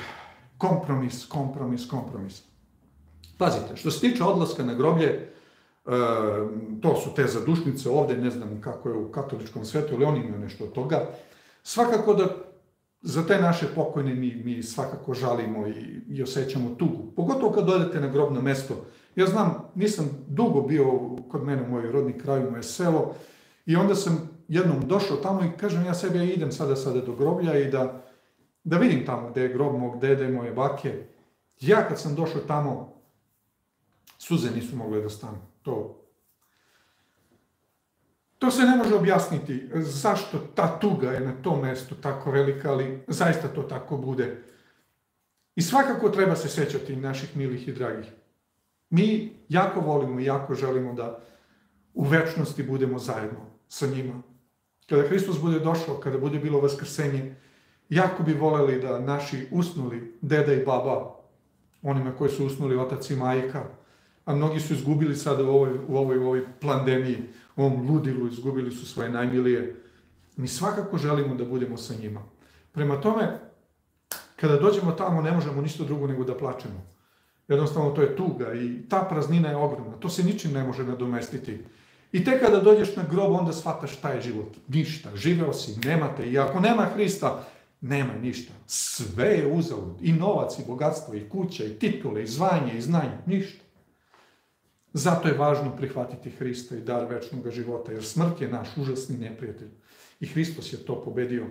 kompromis, kompromis, kompromis. Pazite, što se tiče odlaska na groblje, e, to su te zadušnice ovde, ne znam kako je u katoličkom svetu, ali oni imaju nešto od toga. Svakako da za te naše pokojne mi, mi svakako žalimo i, i osjećamo tugu. Pogotovo kad odete na grobno mesto, Ja znam, nisam dugo bio kod mene u mojoj rodni kraju, moje selo, i onda sam jednom došao tamo i kažem ja sebi, ja idem sada sada do groblja i da, da vidim tamo gde je grob mog dede, moje bake. Ja kad sam došao tamo, suze nisu mogle da stanu. To, to se ne može objasniti zašto ta tuga je na tom mestu tako velika, ali zaista to tako bude. I svakako treba se sećati naših milih i dragih. Mi jako volimo i jako želimo da u večnosti budemo zajedno sa njima. Kada Hristos bude došao, kada bude bilo vaskrsenje, jako bi voleli da naši usnuli deda i baba, onima koji su usnuli otac i majka, a mnogi su izgubili sada u ovoj, u ovoj, u ovoj plandemiji, u ovom ludilu, izgubili su svoje najmilije. Mi svakako želimo da budemo sa njima. Prema tome, kada dođemo tamo, ne možemo ništa drugo nego da plačemo. Jednostavno to je tuga i ta praznina je ogromna. To se ničim ne može nadomestiti. I tek kada dođeš na grob, onda shvataš šta je život. Ništa. Živeo si, nemate. I ako nema Hrista, nema ništa. Sve je uzalud. I novac, i bogatstvo, i kuća, i titule, i zvanje, i znanje. Ništa. Zato je važno prihvatiti Hrista i dar večnog života, jer smrt je naš užasni neprijatelj. I Hristos je to pobedio.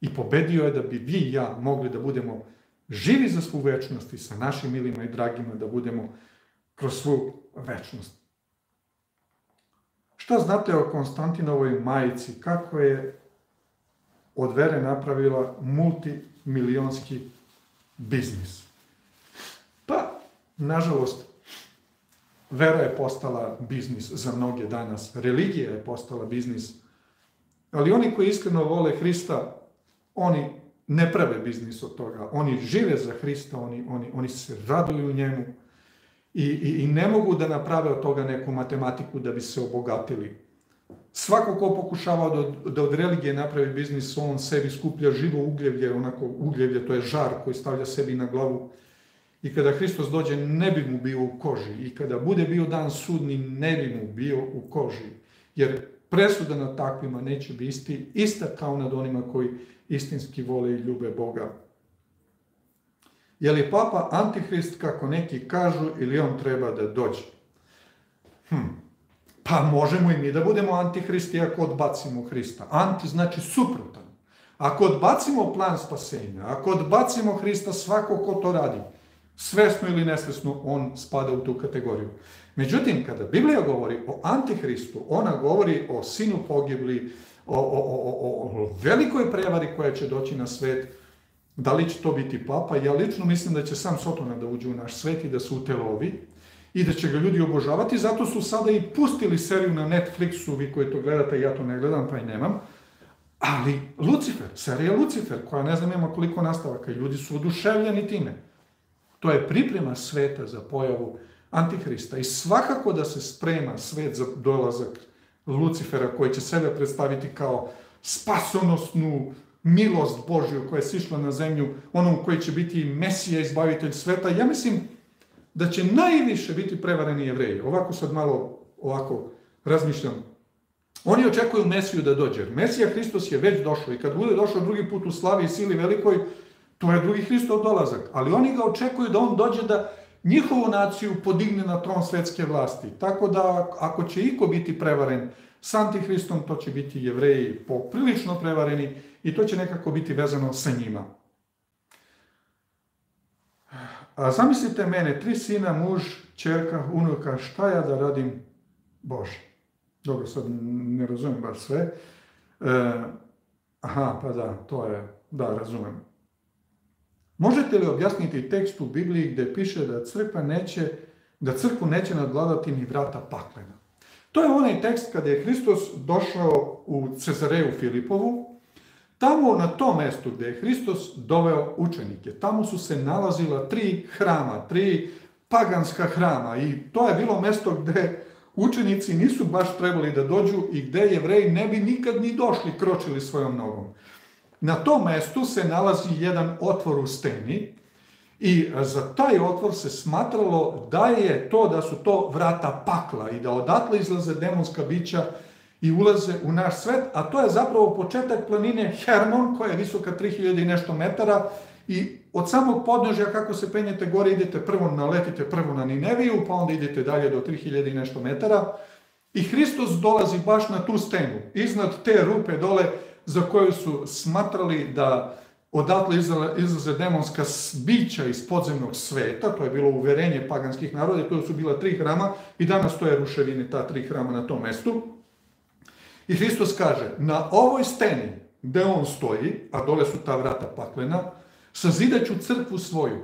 I pobedio je da bi vi i ja mogli da budemo živi za svu večnost i sa našim milima i dragima da budemo kroz svu večnost. Šta znate o Konstantinovoj majici? Kako je od vere napravila multimilionski biznis? Pa, nažalost, vera je postala biznis za mnoge danas. Religija je postala biznis Ali oni koji iskreno vole Hrista, oni ne prave biznis od toga. Oni žive za Hrista, oni, oni, oni se raduju njemu i, i, i ne mogu da naprave od toga neku matematiku da bi se obogatili. Svako ko pokušava da, da od religije napravi biznis, on sebi skuplja živo ugljevlje, onako ugljevlje, to je žar koji stavlja sebi na glavu. I kada Hristos dođe, ne bi mu bio u koži. I kada bude bio dan sudni, ne bi mu bio u koži. Jer presuda nad takvima neće biti ista kao nad onima koji istinski vole i ljube Boga. Je li papa antihrist, kako neki kažu, ili on treba da dođe? Hm. Pa možemo i mi da budemo antihristi ako odbacimo Hrista. Anti znači suprotan. Ako odbacimo plan spasenja, ako odbacimo Hrista, svako ko to radi, svesno ili nesvesno, on spada u tu kategoriju. Međutim, kada Biblija govori o antihristu, ona govori o sinu pogibli, o, o, o, o velikoj prevari koja će doći na svet, da li će to biti papa, ja lično mislim da će sam Sotona da uđe u naš svet i da se utelovi i da će ga ljudi obožavati, zato su sada i pustili seriju na Netflixu, vi koji to gledate, ja to ne gledam, pa i nemam, ali Lucifer, serija Lucifer, koja ne znam ima koliko nastavaka, ljudi su oduševljeni time. To je priprema sveta za pojavu Antihrista i svakako da se sprema svet za dolazak Lucifera koji će sebe predstaviti kao spasonosnu milost Božju koja je sišla na zemlju, onom koji će biti Mesija, izbavitelj sveta. Ja mislim da će najviše biti prevareni jevreji. Ovako sad malo ovako razmišljam. Oni očekuju Mesiju da dođe. Mesija Hristos je već došao i kad bude došao drugi put u slavi i sili velikoj, to je drugi Hristov dolazak. Ali oni ga očekuju da on dođe da njihovu naciju podigne na tron svetske vlasti. Tako da, ako će iko biti prevaren s Antihristom, to će biti jevreji poprilično prevareni i to će nekako biti vezano sa njima. A zamislite mene, tri sina, muž, čerka, unuka, šta ja da radim? Bože. Dobro, sad ne razumem baš sve. E, aha, pa da, to je, da, razumem. Možete li objasniti tekst u Bibliji gde piše da crkva neće, da crkvu neće nadvladati ni vrata paklena? To je onaj tekst kada je Hristos došao u Cezareju Filipovu, tamo na tom mestu gde je Hristos doveo učenike, tamo su se nalazila tri hrama, tri paganska hrama i to je bilo mesto gde učenici nisu baš trebali da dođu i gde jevreji ne bi nikad ni došli kročili svojom nogom. Na tom mestu se nalazi jedan otvor u steni i za taj otvor se smatralo da je to, da su to vrata pakla i da odatle izlaze demonska bića i ulaze u naš svet, a to je zapravo početak planine Hermon, koja je visoka 3000 i nešto metara i od samog podnožja kako se penjete gore idete prvo naletite prvo na Nineviju, pa onda idete dalje do 3000 i nešto metara i Hristos dolazi baš na tu stenu, iznad te rupe dole za koju su smatrali da odatle izlaze demonska bića iz podzemnog sveta, to je bilo uverenje paganskih naroda, to su bila tri hrama i danas stoje ruševine ta tri hrama na tom mestu. I Hristos kaže, na ovoj steni gde on stoji, a dole su ta vrata paklena, sazidaću crkvu svoju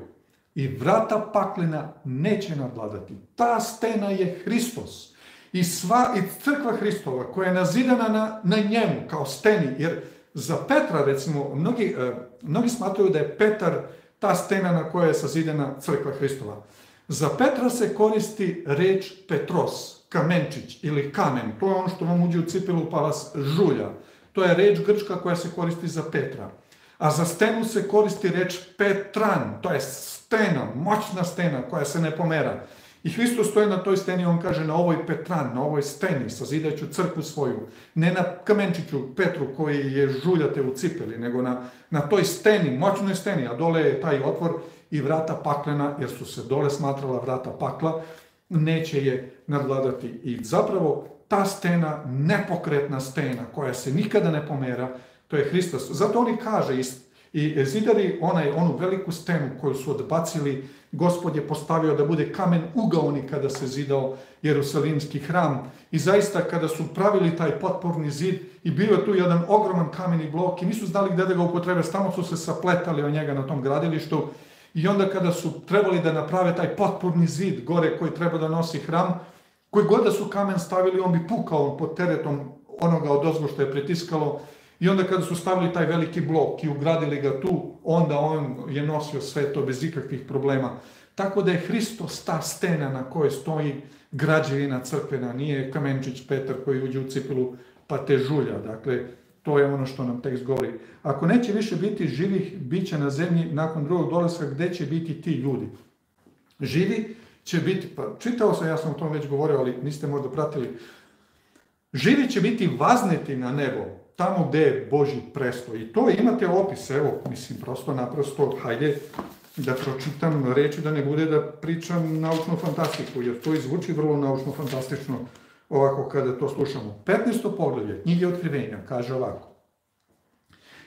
i vrata paklena neće nadvladati. Ta stena je Hristos. I, sva, i crkva Hristova koja je nazidana na, na njemu kao steni, jer za Petra recimo, mnogi, eh, mnogi smatruju da je Petar ta stena na kojoj je sazidena crkva Hristova. Za Petra se koristi reč Petros, kamenčić ili kamen. To je ono što vam uđe u cipelu pa vas žulja. To je reč grčka koja se koristi za Petra. A za stenu se koristi reč Petran, to je stena, moćna stena koja se ne pomera. I Hristos stoji na toj steni, on kaže na ovoj Petran, na ovoj steni, sazidaću crkvu svoju. Ne na kamenčiću Petru koji je žuljate u cipeli, nego na, na toj steni, moćnoj steni, a dole je taj otvor i vrata paklena, jer su se dole smatrala vrata pakla, neće je nadvladati. I zapravo ta stena, nepokretna stena, koja se nikada ne pomera, to je Hristos. Zato oni kaže, i zidari onaj, onu veliku stenu koju su odbacili, gospod je postavio da bude kamen ugaoni kada se zidao Jerusalimski hram. I zaista kada su pravili taj potporni zid i bio je tu jedan ogroman kameni blok i nisu znali gde da ga upotrebe, stalno su se sapletali o njega na tom gradilištu. I onda kada su trebali da naprave taj potporni zid gore koji treba da nosi hram, koji god da su kamen stavili, on bi pukao pod teretom onoga od ozgo što je pritiskalo i onda kada su stavili taj veliki blok i ugradili ga tu, onda on je nosio sve to bez ikakvih problema. Tako da je Hristos ta stena na kojoj stoji građevina crkvena, nije kamenčić Petar koji uđe u cipilu pa te žulja. Dakle, to je ono što nam tekst govori. Ako neće više biti živih bića na zemlji nakon drugog dolaska, gde će biti ti ljudi? Živi će biti, pa čitao sam, ja sam o tom već govorio, ali niste možda pratili, živi će biti vazneti na nebo, tamo gde je Boži presto. I to imate opis, evo, mislim, prosto naprosto, hajde da pročitam reči, da ne bude da pričam naučnu fantastiku, jer to izvuči vrlo naučno fantastično ovako kada to slušamo. 15. poglavlje knjige otkrivenja kaže ovako.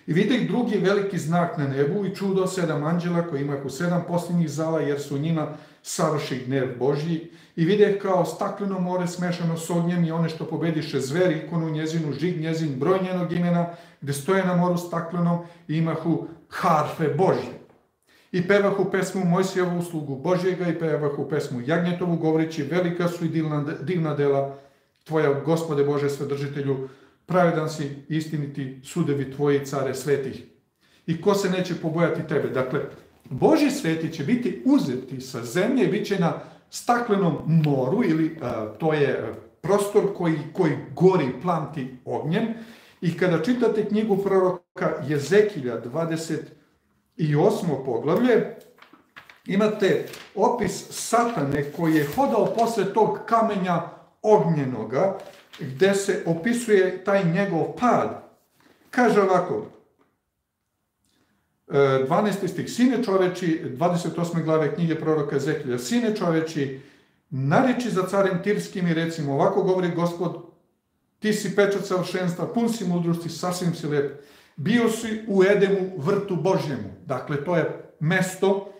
I videh drugi veliki znak na nebu i čudo sedam anđela koji imahu sedam posljednjih zala jer su njima savrši gnev Božji i videh kao stakleno more smešano s ognjem i one što pobediše zver, ikonu njezinu, žig njezin, broj njenog imena, gde stoje na moru staklenom i imahu harfe Božje. I pevahu pesmu Mojsijevu uslugu Božjega i pevahu pesmu Jagnjetovu, govorići velika su i divna, divna dela Tvoja, gospode Bože svedržitelju, pravedan si, istiniti sudevi Tvoji, care svetih. I ko se neće pobojati Tebe? Dakle, Boži sveti će biti uzeti sa zemlje i bit će na staklenom moru, ili a, to je prostor koji, koji gori planti ognjem. I kada čitate knjigu proroka Jezekilja 28. poglavlje, imate opis satane koji je hodao posle tog kamenja ognjenoga, gde se opisuje taj njegov pad. Kaže ovako, 12. stih, sine čoveči, 28. glave knjige proroka Ezekilja, sine čoveči, nareči za carem Tirskim i recimo, ovako govori gospod, ti si pečat savršenstva, pun si mudrosti, sasvim si lep, bio si u Edemu vrtu Božjemu. Dakle, to je mesto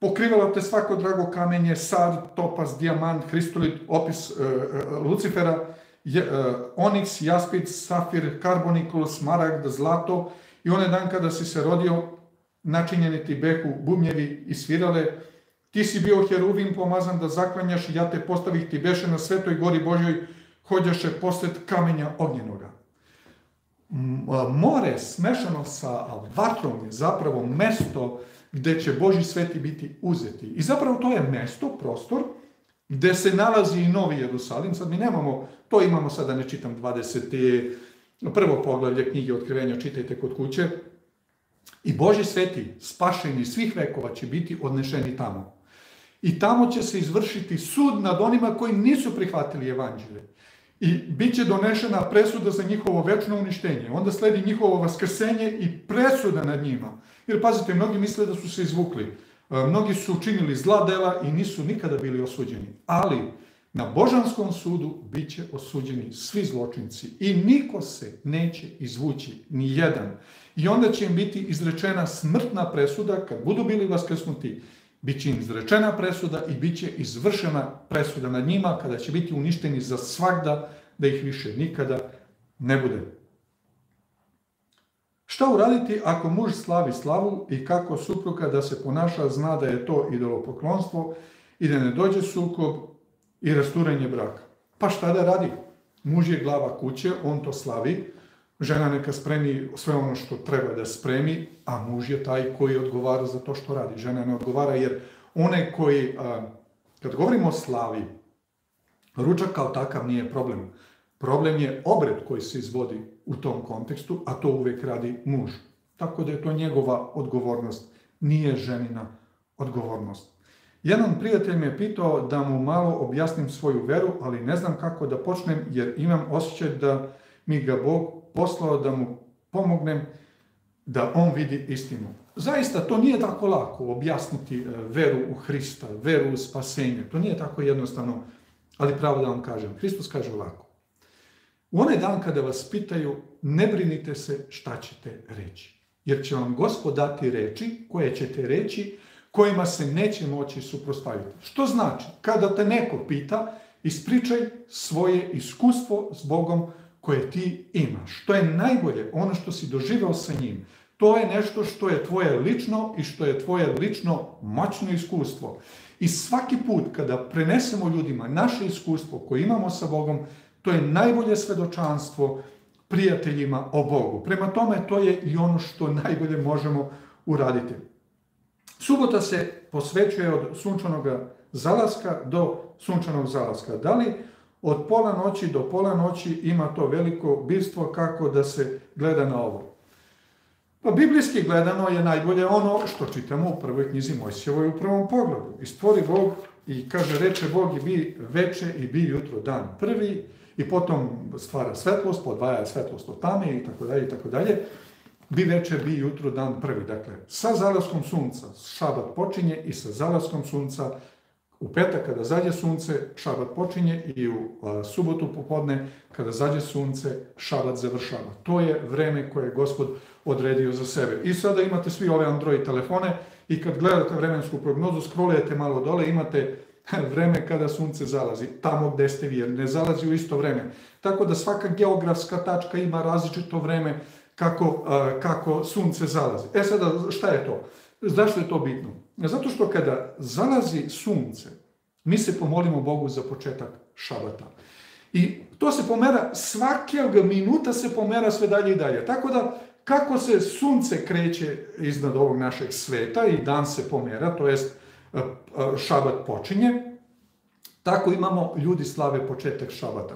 Pokrivalo te svako drago kamenje, sad, topas, dijamant, hristolit, opis e, e, Lucifera, je, e, oniks, jaspid, safir, karbonikul, smaragd, zlato i onaj dan kada si se rodio, načinjeni ti behu bubnjevi i svirale, ti si bio heruvim pomazan da zaklanjaš i ja te postavih ti beše na svetoj gori Božjoj, hođaše posled kamenja ognjenoga. More smešano sa vatrom je zapravo mesto gde će Boži sveti biti uzeti. I zapravo to je mesto, prostor, gde se nalazi i Novi Jerusalim. Sad mi nemamo, to imamo sada, ne čitam 20. prvo poglavlje knjige Otkrivenja, čitajte kod kuće. I Boži sveti, spašeni svih vekova, će biti odnešeni tamo. I tamo će se izvršiti sud nad onima koji nisu prihvatili evanđelje. I bit će donešena presuda za njihovo večno uništenje. Onda sledi njihovo vaskrsenje i presuda nad njima. Jer pazite, mnogi misle da su se izvukli. E, mnogi su učinili zla dela i nisu nikada bili osuđeni. Ali na božanskom sudu bit će osuđeni svi zločinci i niko se neće izvući, ni jedan. I onda će im biti izrečena smrtna presuda, kad budu bili vaskrsnuti, bit će im izrečena presuda i bit će izvršena presuda nad njima, kada će biti uništeni za svakda, da ih više nikada ne bude. Šta uraditi ako muž slavi slavu i kako supruga da se ponaša zna da je to idolopoklonstvo i da ne dođe sukob i rasturanje braka? Pa šta da radi? Muž je glava kuće, on to slavi, žena neka spremi sve ono što treba da spremi, a muž je taj koji odgovara za to što radi. Žena ne odgovara jer onaj koji, kad govorimo o slavi, ručak kao takav nije problem. Problem je obred koji se izvodi u tom kontekstu, a to uvek radi muž. Tako da je to njegova odgovornost, nije ženina odgovornost. Jedan prijatelj me je pitao da mu malo objasnim svoju veru, ali ne znam kako da počnem jer imam osjećaj da mi ga Bog poslao da mu pomognem da on vidi istinu. Zaista, to nije tako lako objasniti e, veru u Hrista, veru u spasenje. To nije tako jednostavno, ali pravo da vam kažem. Hristos kaže ovako. U onaj dan kada vas pitaju, ne brinite se šta ćete reći. Jer će vam gospod dati reči koje ćete reći, kojima se neće moći suprostaviti. Što znači? Kada te neko pita, ispričaj svoje iskustvo s Bogom koje ti imaš. To je najbolje, ono što si doživao sa njim. To je nešto što je tvoje lično i što je tvoje lično moćno iskustvo. I svaki put kada prenesemo ljudima naše iskustvo koje imamo sa Bogom, To je najbolje svedočanstvo prijateljima o Bogu. Prema tome, to je i ono što najbolje možemo uraditi. Subota se posvećuje od sunčanog zalaska do sunčanog zalaska. Da li od pola noći do pola noći ima to veliko bistvo kako da se gleda na ovo? Pa biblijski gledano je najbolje ono što čitamo u prvoj knjizi Mojsijevoj u prvom pogledu. I stvori Bog i kaže reče Bog i bi veče i bi jutro dan prvi i potom stvara svetlost, podvaja svetlost od tame i tako dalje i tako dalje. Bi veče, bi jutro dan prvi. Dakle, sa zalaskom sunca šabat počinje i sa zalaskom sunca u petak kada zađe sunce, šabat počinje i u subotu popodne kada zađe sunce, šabat završava. To je vreme koje je gospod odredio za sebe. I sada imate svi ove Android telefone i kad gledate vremensku prognozu, scrollujete malo dole, imate vreme kada sunce zalazi, tamo gde ste vi, jer ne zalazi u isto vreme. Tako da svaka geografska tačka ima različito vreme kako, kako sunce zalazi. E sada, šta je to? Zašto je to bitno? Zato što kada zalazi sunce, mi se pomolimo Bogu za početak šabata. I to se pomera, svakog minuta se pomera sve dalje i dalje. Tako da, kako se sunce kreće iznad ovog našeg sveta i dan se pomera, to jest šabat počinje, tako imamo ljudi slave početak šabata.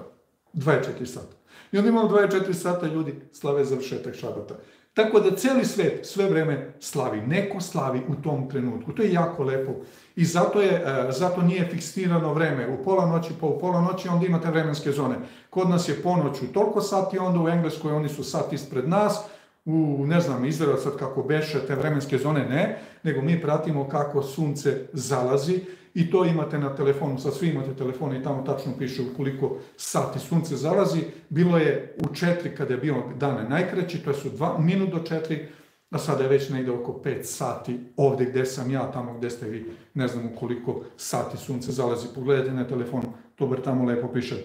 24 sata. I onda imamo 24 sata ljudi slave završetak šabata. Tako da celi svet sve vreme slavi. Neko slavi u tom trenutku. To je jako lepo. I zato, je, e, zato nije fiksirano vreme. U pola noći, pa u pola noći onda imate vremenske zone. Kod nas je ponoć u toliko sati, onda u Engleskoj oni su sat ispred nas, u, ne znam, Izrael sad kako beše te vremenske zone, ne, nego mi pratimo kako sunce zalazi i to imate na telefonu, sad svi imate telefon i tamo tačno piše u koliko sati sunce zalazi. Bilo je u četiri kada je bio dan najkraći, to su dva, minut do četiri, a sada je već negde oko 5 sati ovde gde sam ja, tamo gde ste vi, ne znam koliko sati sunce zalazi. Pogledajte na telefonu, to bar tamo lepo piše.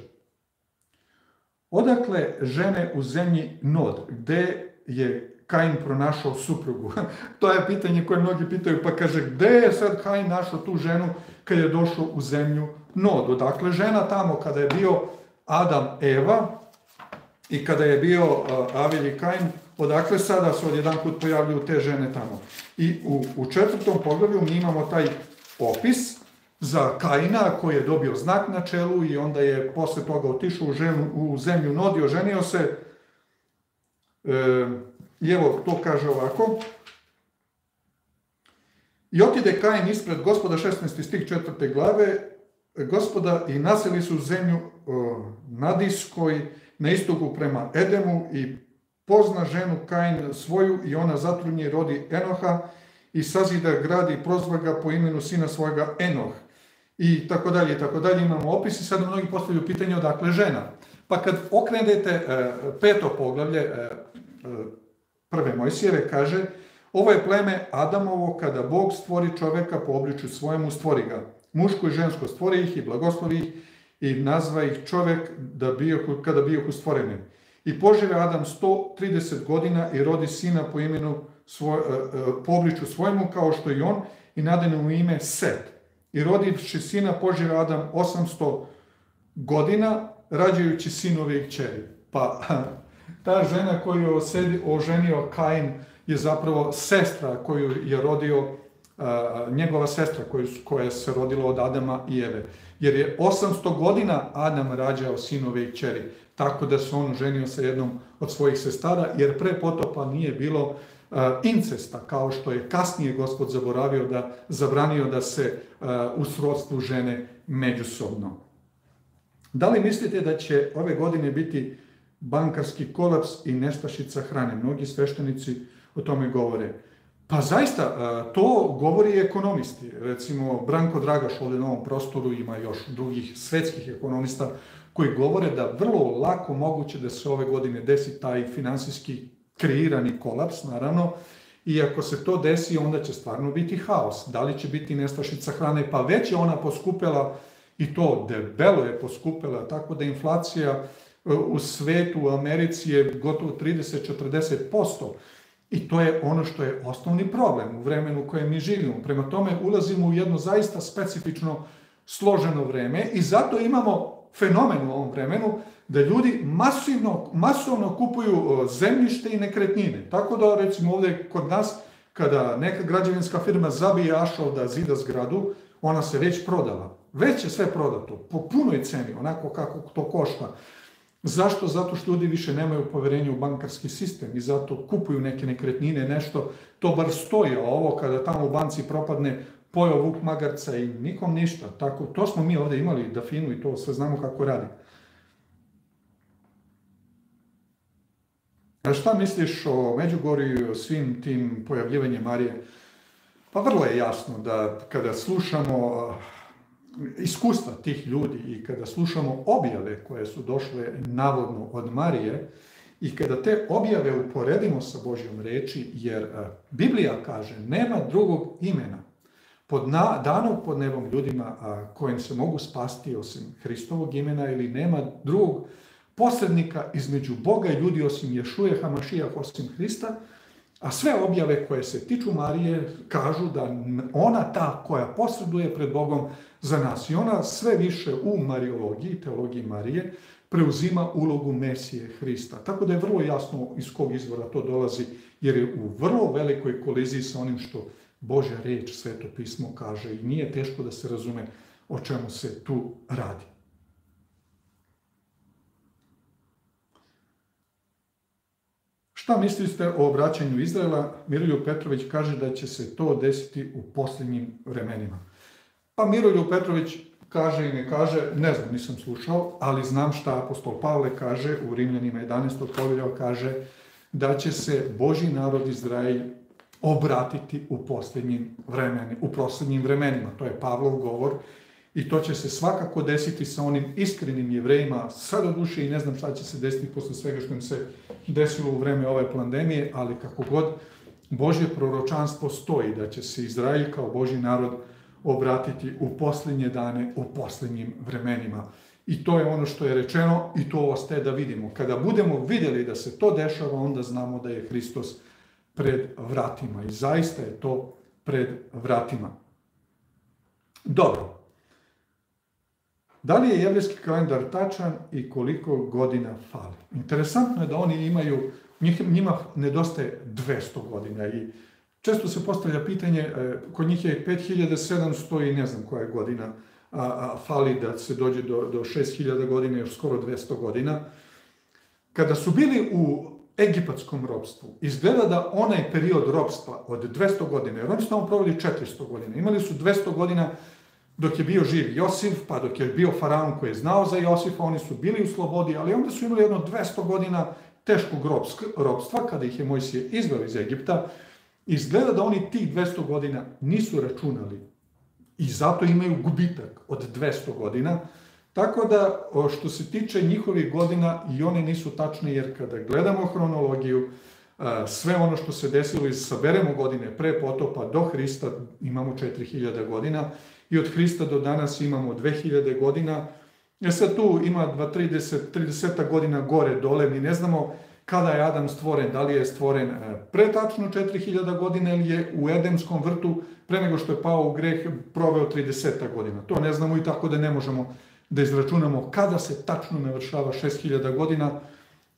Odakle žene u zemlji Nod, gde je Kain pronašao suprugu? to je pitanje koje mnogi pitaju, pa kaže, gde je sad Kain našao tu ženu kad je došao u zemlju Nod? Odakle žena tamo kada je bio Adam, Eva i kada je bio Avilj i Kain, odakle sada se odjedan put pojavljuju te žene tamo? I u, u četvrtom poglavlju mi imamo taj opis za Kaina koji je dobio znak na čelu i onda je posle toga otišao u, ženu, u zemlju Nod i oženio se E, I evo, to kaže ovako. I otide Kain ispred gospoda 16. stih 4. glave, gospoda i naseli su zemlju o, nadiskoj na istoku prema Edemu i pozna ženu Kain svoju i ona zatrunje rodi Enoha i sazida grad i prozva ga po imenu sina svojega Enoh. I tako dalje, i tako dalje. Imamo opis i sad mnogi postavljaju pitanje odakle žena. Pa kad okrenete e, peto poglavlje e, e, prve Mojsijeve, kaže Ovo je pleme Adamovo kada Bog stvori čoveka po obliču svojemu, stvori ga. Muško i žensko stvori ih i blagoslovi ih i nazva ih čovek da bio, kada bio stvoreni. I požive Adam 130 godina i rodi sina po imenu svoj, po obliču svojemu kao što i on i nadane mu ime Set. I rodivši sina požive Adam 800 godina rađajući sinove i kćeri. Pa ta žena koju je oženio Kain je zapravo sestra koju je rodio, njegova sestra koju, koja se rodila od Adama i Eve. Jer je 800 godina Adam rađao sinove i kćeri. Tako da se on ženio sa jednom od svojih sestara, jer pre potopa nije bilo incesta, kao što je kasnije gospod zaboravio da, zabranio da se u srodstvu žene međusobno. Da li mislite da će ove godine biti bankarski kolaps i nestašica hrane? Mnogi sveštenici o tome govore. Pa zaista, to govori i ekonomisti. Recimo, Branko Dragaš ovde na ovom prostoru ima još drugih svetskih ekonomista koji govore da vrlo lako moguće da se ove godine desi taj finansijski kreirani kolaps, naravno, i ako se to desi, onda će stvarno biti haos. Da li će biti nestašica hrane? Pa već je ona poskupela i to debelo je poskupela, tako da inflacija e, u svetu, u Americi je gotovo 30-40%. I to je ono što je osnovni problem u vremenu u kojem mi živimo. Prema tome ulazimo u jedno zaista specifično složeno vreme i zato imamo fenomen u ovom vremenu, da ljudi masivno, masovno kupuju zemljište i nekretnine. Tako da, recimo ovdje kod nas, kada neka građevinska firma zabije ašov da zida zgradu, ona se već prodala. Već je sve prodato, po punoj ceni, onako kako to košta. Zašto? Zato što ljudi više nemaju poverenje u bankarski sistem i zato kupuju neke nekretnine, nešto, to bar stoji, a ovo kada tamo u banci propadne, pojao vuk magarca i nikom ništa. Tako, to smo mi ovdje imali, da finu i to sve znamo kako radi. A šta misliš o Međugorju i o svim tim pojavljivanjem Marije? Pa vrlo je jasno da kada slušamo iskustva tih ljudi i kada slušamo objave koje su došle navodno od Marije i kada te objave uporedimo sa Božjom reči, jer Biblija kaže nema drugog imena pod na, danog pod nebom ljudima kojim se mogu spasti osim Hristovog imena ili nema drugog posrednika između Boga i ljudi osim Ješuje Hamašijah, osim Hrista, a sve objave koje se tiču Marije kažu da ona ta koja posreduje pred Bogom za nas. I ona sve više u mariologiji, teologiji Marije, preuzima ulogu Mesije Hrista. Tako da je vrlo jasno iz kog izvora to dolazi, jer je u vrlo velikoj koliziji sa onim što Božja reč, sveto pismo kaže i nije teško da se razume o čemu se tu radi. Šta mislite o obraćanju Izraela? Miroljub Petrović kaže da će se to desiti u posljednjim vremenima. Pa Miroljub Petrović kaže i ne kaže, ne znam, nisam slušao, ali znam šta apostol Pavle kaže u Rimljanima 11. povelja kaže da će se Boži narod Izrael obratiti u posljednjim, vremeni, u posljednjim vremenima. To je Pavlov govor i to će se svakako desiti sa onim iskrenim jevrejima, sad do duše i ne znam šta će se desiti posle svega što im se desilo u vreme ove pandemije, ali kako god Božje proročanstvo stoji da će se Izrael kao Boži narod obratiti u posljednje dane, u posljednjim vremenima. I to je ono što je rečeno i to ostaje da vidimo. Kada budemo vidjeli da se to dešava, onda znamo da je Hristos pred vratima. I zaista je to pred vratima. Dobro. Da li je jevrijski kalendar tačan i koliko godina fali? Interesantno je da oni imaju, njima nedostaje 200 godina i često se postavlja pitanje, e, kod njih je 5700 i ne znam koja je godina a, fali da se dođe do, do 6000 godina, još skoro 200 godina. Kada su bili u egipatskom robstvu, izgleda da onaj period robstva od 200 godina, jer oni su tamo proveli 400 godina, imali su 200 godina dok je bio živ Josif, pa dok je bio faraon koji je znao za Josifa, oni su bili u slobodi, ali onda su imali jedno 200 godina teškog robstva, kada ih je Mojsije izveo iz Egipta, izgleda da oni tih 200 godina nisu računali i zato imaju gubitak od 200 godina, tako da što se tiče njihovih godina i one nisu tačne jer kada gledamo hronologiju, sve ono što se desilo i saberemo godine pre potopa do Hrista, imamo 4000 godina, i od Hrista do danas imamo 2000 godina. E sad tu ima 30, 30 godina gore, dole, mi ne znamo kada je Adam stvoren, da li je stvoren e, pre tačno 4000 godina ili je u Edemskom vrtu pre nego što je pao u greh proveo 30 godina. To ne znamo i tako da ne možemo da izračunamo kada se tačno navršava 6000 godina,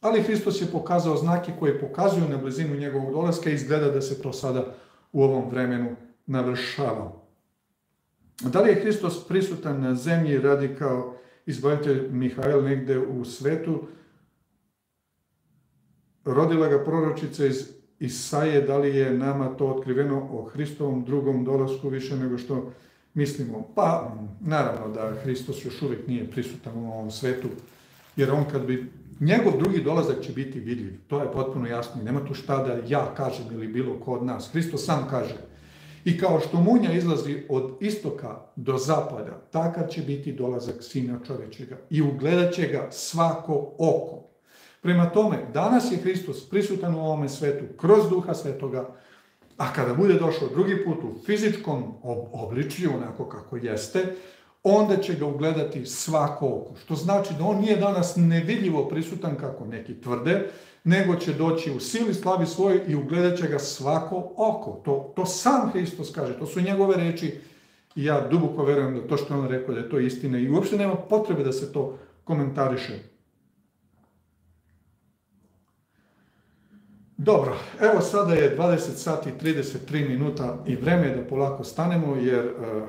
ali Hristos je pokazao znake koje pokazuju na blizinu njegovog dolaska i izgleda da se to sada u ovom vremenu navršava. Da li je Hristos prisutan na zemlji radi kao izbavitelj Mihajl negde u svetu? Rodila ga proročica iz Isaije, da li je nama to otkriveno o Hristovom drugom dolasku više nego što mislimo? Pa, naravno da Hristos još uvijek nije prisutan u ovom svetu, jer on kad bi, njegov drugi dolazak će biti vidljiv, to je potpuno jasno nema tu šta da ja kažem ili bilo ko od nas. Hristos sam kaže, i kao što munja izlazi od istoka do zapada, takav će biti dolazak Sina čovečega i ugledat će ga svako oko. Prema tome, danas je Hristos prisutan u ovome svetu kroz duha svetoga, a kada bude došao drugi put u fizičkom obličju, onako kako jeste, onda će ga ugledati svako oko. Što znači da on nije danas nevidljivo prisutan kako neki tvrde, nego će doći u sili slavi svoje i ugledat će ga svako oko. To, to sam Hristos kaže, to su njegove reči I ja duboko verujem da to što on rekao da je to istina i uopšte nema potrebe da se to komentariše. Dobro, evo sada je 20 sati i 33 minuta i vreme je da polako stanemo jer uh,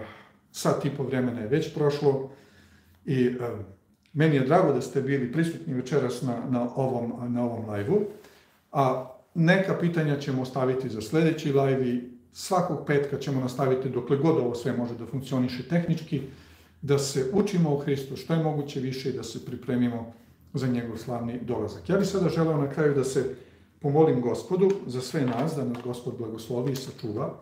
sat i po vremena je već prošlo i uh, meni je drago da ste bili prisutni večeras na, na ovom, na ovom live-u, a neka pitanja ćemo ostaviti za sledeći live i svakog petka ćemo nastaviti dokle god ovo sve može da funkcioniše tehnički, da se učimo o Hristu što je moguće više i da se pripremimo za njegov slavni dolazak. Ja bih sada želeo na kraju da se pomolim gospodu za sve nas, da nas gospod blagoslovi i sačuva,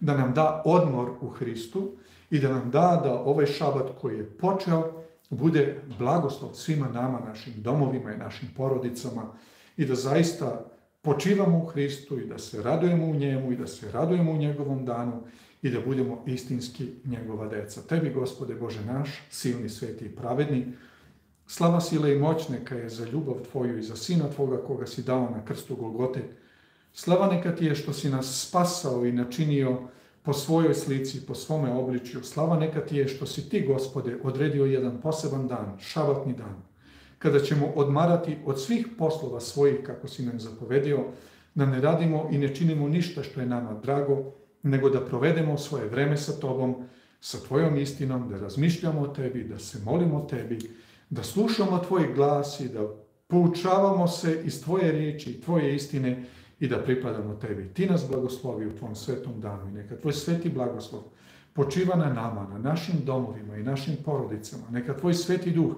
da nam da odmor u Hristu i da nam da da ovaj šabat koji je počeo bude blagoslov svima nama, našim domovima i našim porodicama i da zaista počivamo u Hristu i da se radujemo u njemu i da se radujemo u njegovom danu i da budemo istinski njegova deca. Tebi, gospode Bože naš, silni, sveti i pravedni, slava, sila i moć neka je za ljubav Tvoju i za Sina Tvoga koga si dao na krstu Golgote. Slava neka ti je što si nas spasao i načinio po svojoj slici, po svome obličju. Slava neka ti je što si ti, gospode, odredio jedan poseban dan, šabatni dan, kada ćemo odmarati od svih poslova svojih, kako si nam zapovedio, da ne radimo i ne činimo ništa što je nama drago, nego da provedemo svoje vreme sa Tobom, sa Tvojom istinom, da razmišljamo o Tebi, da se molimo Tebi, da slušamo Tvoj glas i da poučavamo se iz Tvoje riječi i Tvoje istine i da pripadamo Tebi. Ti nas blagoslovi u Tvom svetom danu i neka Tvoj sveti blagoslov počiva na nama, na našim domovima i našim porodicama. Neka Tvoj sveti duh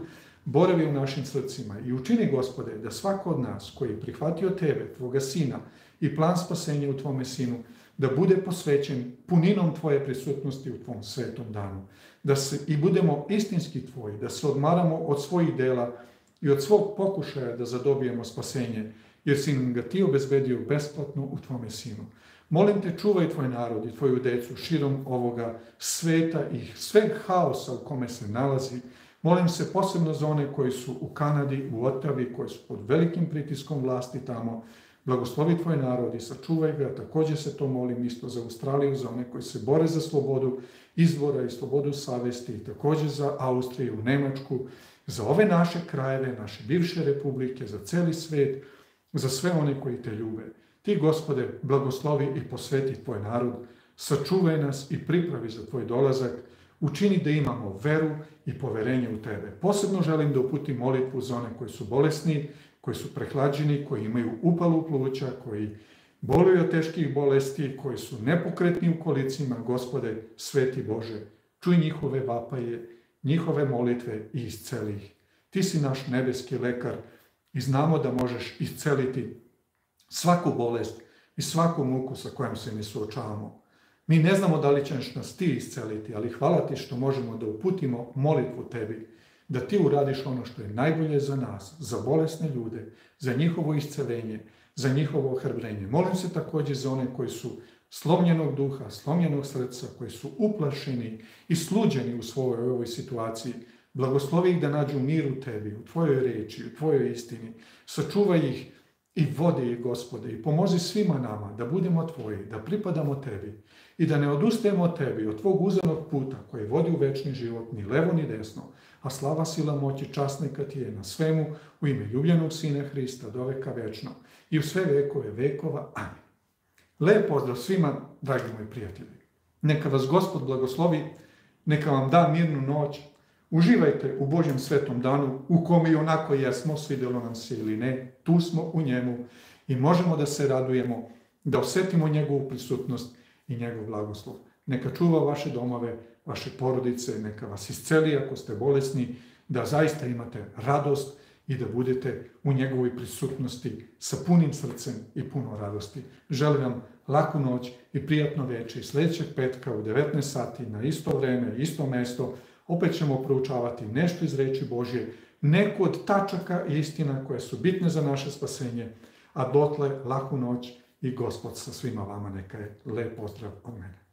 boravi u našim srcima i učini, Gospode, da svako od nas koji je prihvatio Tebe, Tvoga Sina i plan spasenja u Tvome Sinu, da bude posvećen puninom Tvoje prisutnosti u Tvom svetom danu. Da se i budemo istinski Tvoji, da se odmaramo od svojih dela i od svog pokušaja da zadobijemo spasenje, jer si nam ga Ti obezbedio besplatno u Tvome Sinu. Molim te, čuvaj tvoj narod i tvoju decu širom ovoga sveta i sveg haosa u kome se nalazi, Molim se posebno za one koji su u Kanadi, u Otavi, koji su pod velikim pritiskom vlasti tamo. Blagoslovi tvoj narod i sačuvaj ga. Takođe se to molim isto za Australiju, za one koji se bore za slobodu izbora i slobodu savesti i takođe za Austriju, Nemačku, za ove naše krajeve, naše bivše republike, za celi svet, za sve one koji te ljube. Ti, gospode, blagoslovi i posveti tvoj narod, sačuvaj nas i pripravi za tvoj dolazak, učini da imamo veru i poverenje u tebe. Posebno želim da uputim molitvu za one koji su bolesni, koji su prehlađeni, koji imaju upalu pluća, koji boluju od teških bolesti, koji su nepokretni u kolicima, gospode, sveti Bože, čuj njihove vapaje, njihove molitve i isceli ih. Ti si naš nebeski lekar i znamo da možeš isceliti svaku bolest i svaku muku sa kojom se mi suočavamo. Mi ne znamo da li ćeš nas ti isceliti, ali hvala ti što možemo da uputimo molitvu tebi, da ti uradiš ono što je najbolje za nas, za bolesne ljude, za njihovo iscelenje, za njihovo ohrbrenje. Molim se takođe za one koji su slomljenog duha, slomljenog srca, koji su uplašeni i sluđeni u svojoj ovoj situaciji. Blagoslovi ih da nađu mir u tebi, u tvojoj reči, u tvojoj istini. Sačuvaj ih i vodi ih, gospode, i pomozi svima nama da budemo tvoji, da pripadamo tebi i da ne odustajemo od tebi, od tvog uzanog puta koji vodi u večni život, ni levo ni desno, a slava sila moći čast neka ti je na svemu u ime ljubljenog Sina Hrista do veka večno i u sve vekove vekova. Amin. Lep pozdrav svima, dragi moji prijatelji. Neka vas Gospod blagoslovi, neka vam da mirnu noć, Uživajte u Božjem svetom danu u kome i onako jesmo, svidjelo nam se ili ne, tu smo u njemu i možemo da se radujemo, da osetimo njegovu prisutnost i njegov blagoslov. Neka čuva vaše domove, vaše porodice, neka vas isceli ako ste bolesni, da zaista imate radost i da budete u njegovoj prisutnosti sa punim srcem i puno radosti. Želim vam laku noć i prijatno veče i sledećeg petka u 19 sati na isto vreme, isto mesto, opet ćemo proučavati nešto iz reči Božje, neku od tačaka istina koje su bitne za naše spasenje, a dotle laku noć i Gospod sa svima vama neka je lep pozdrav od mene.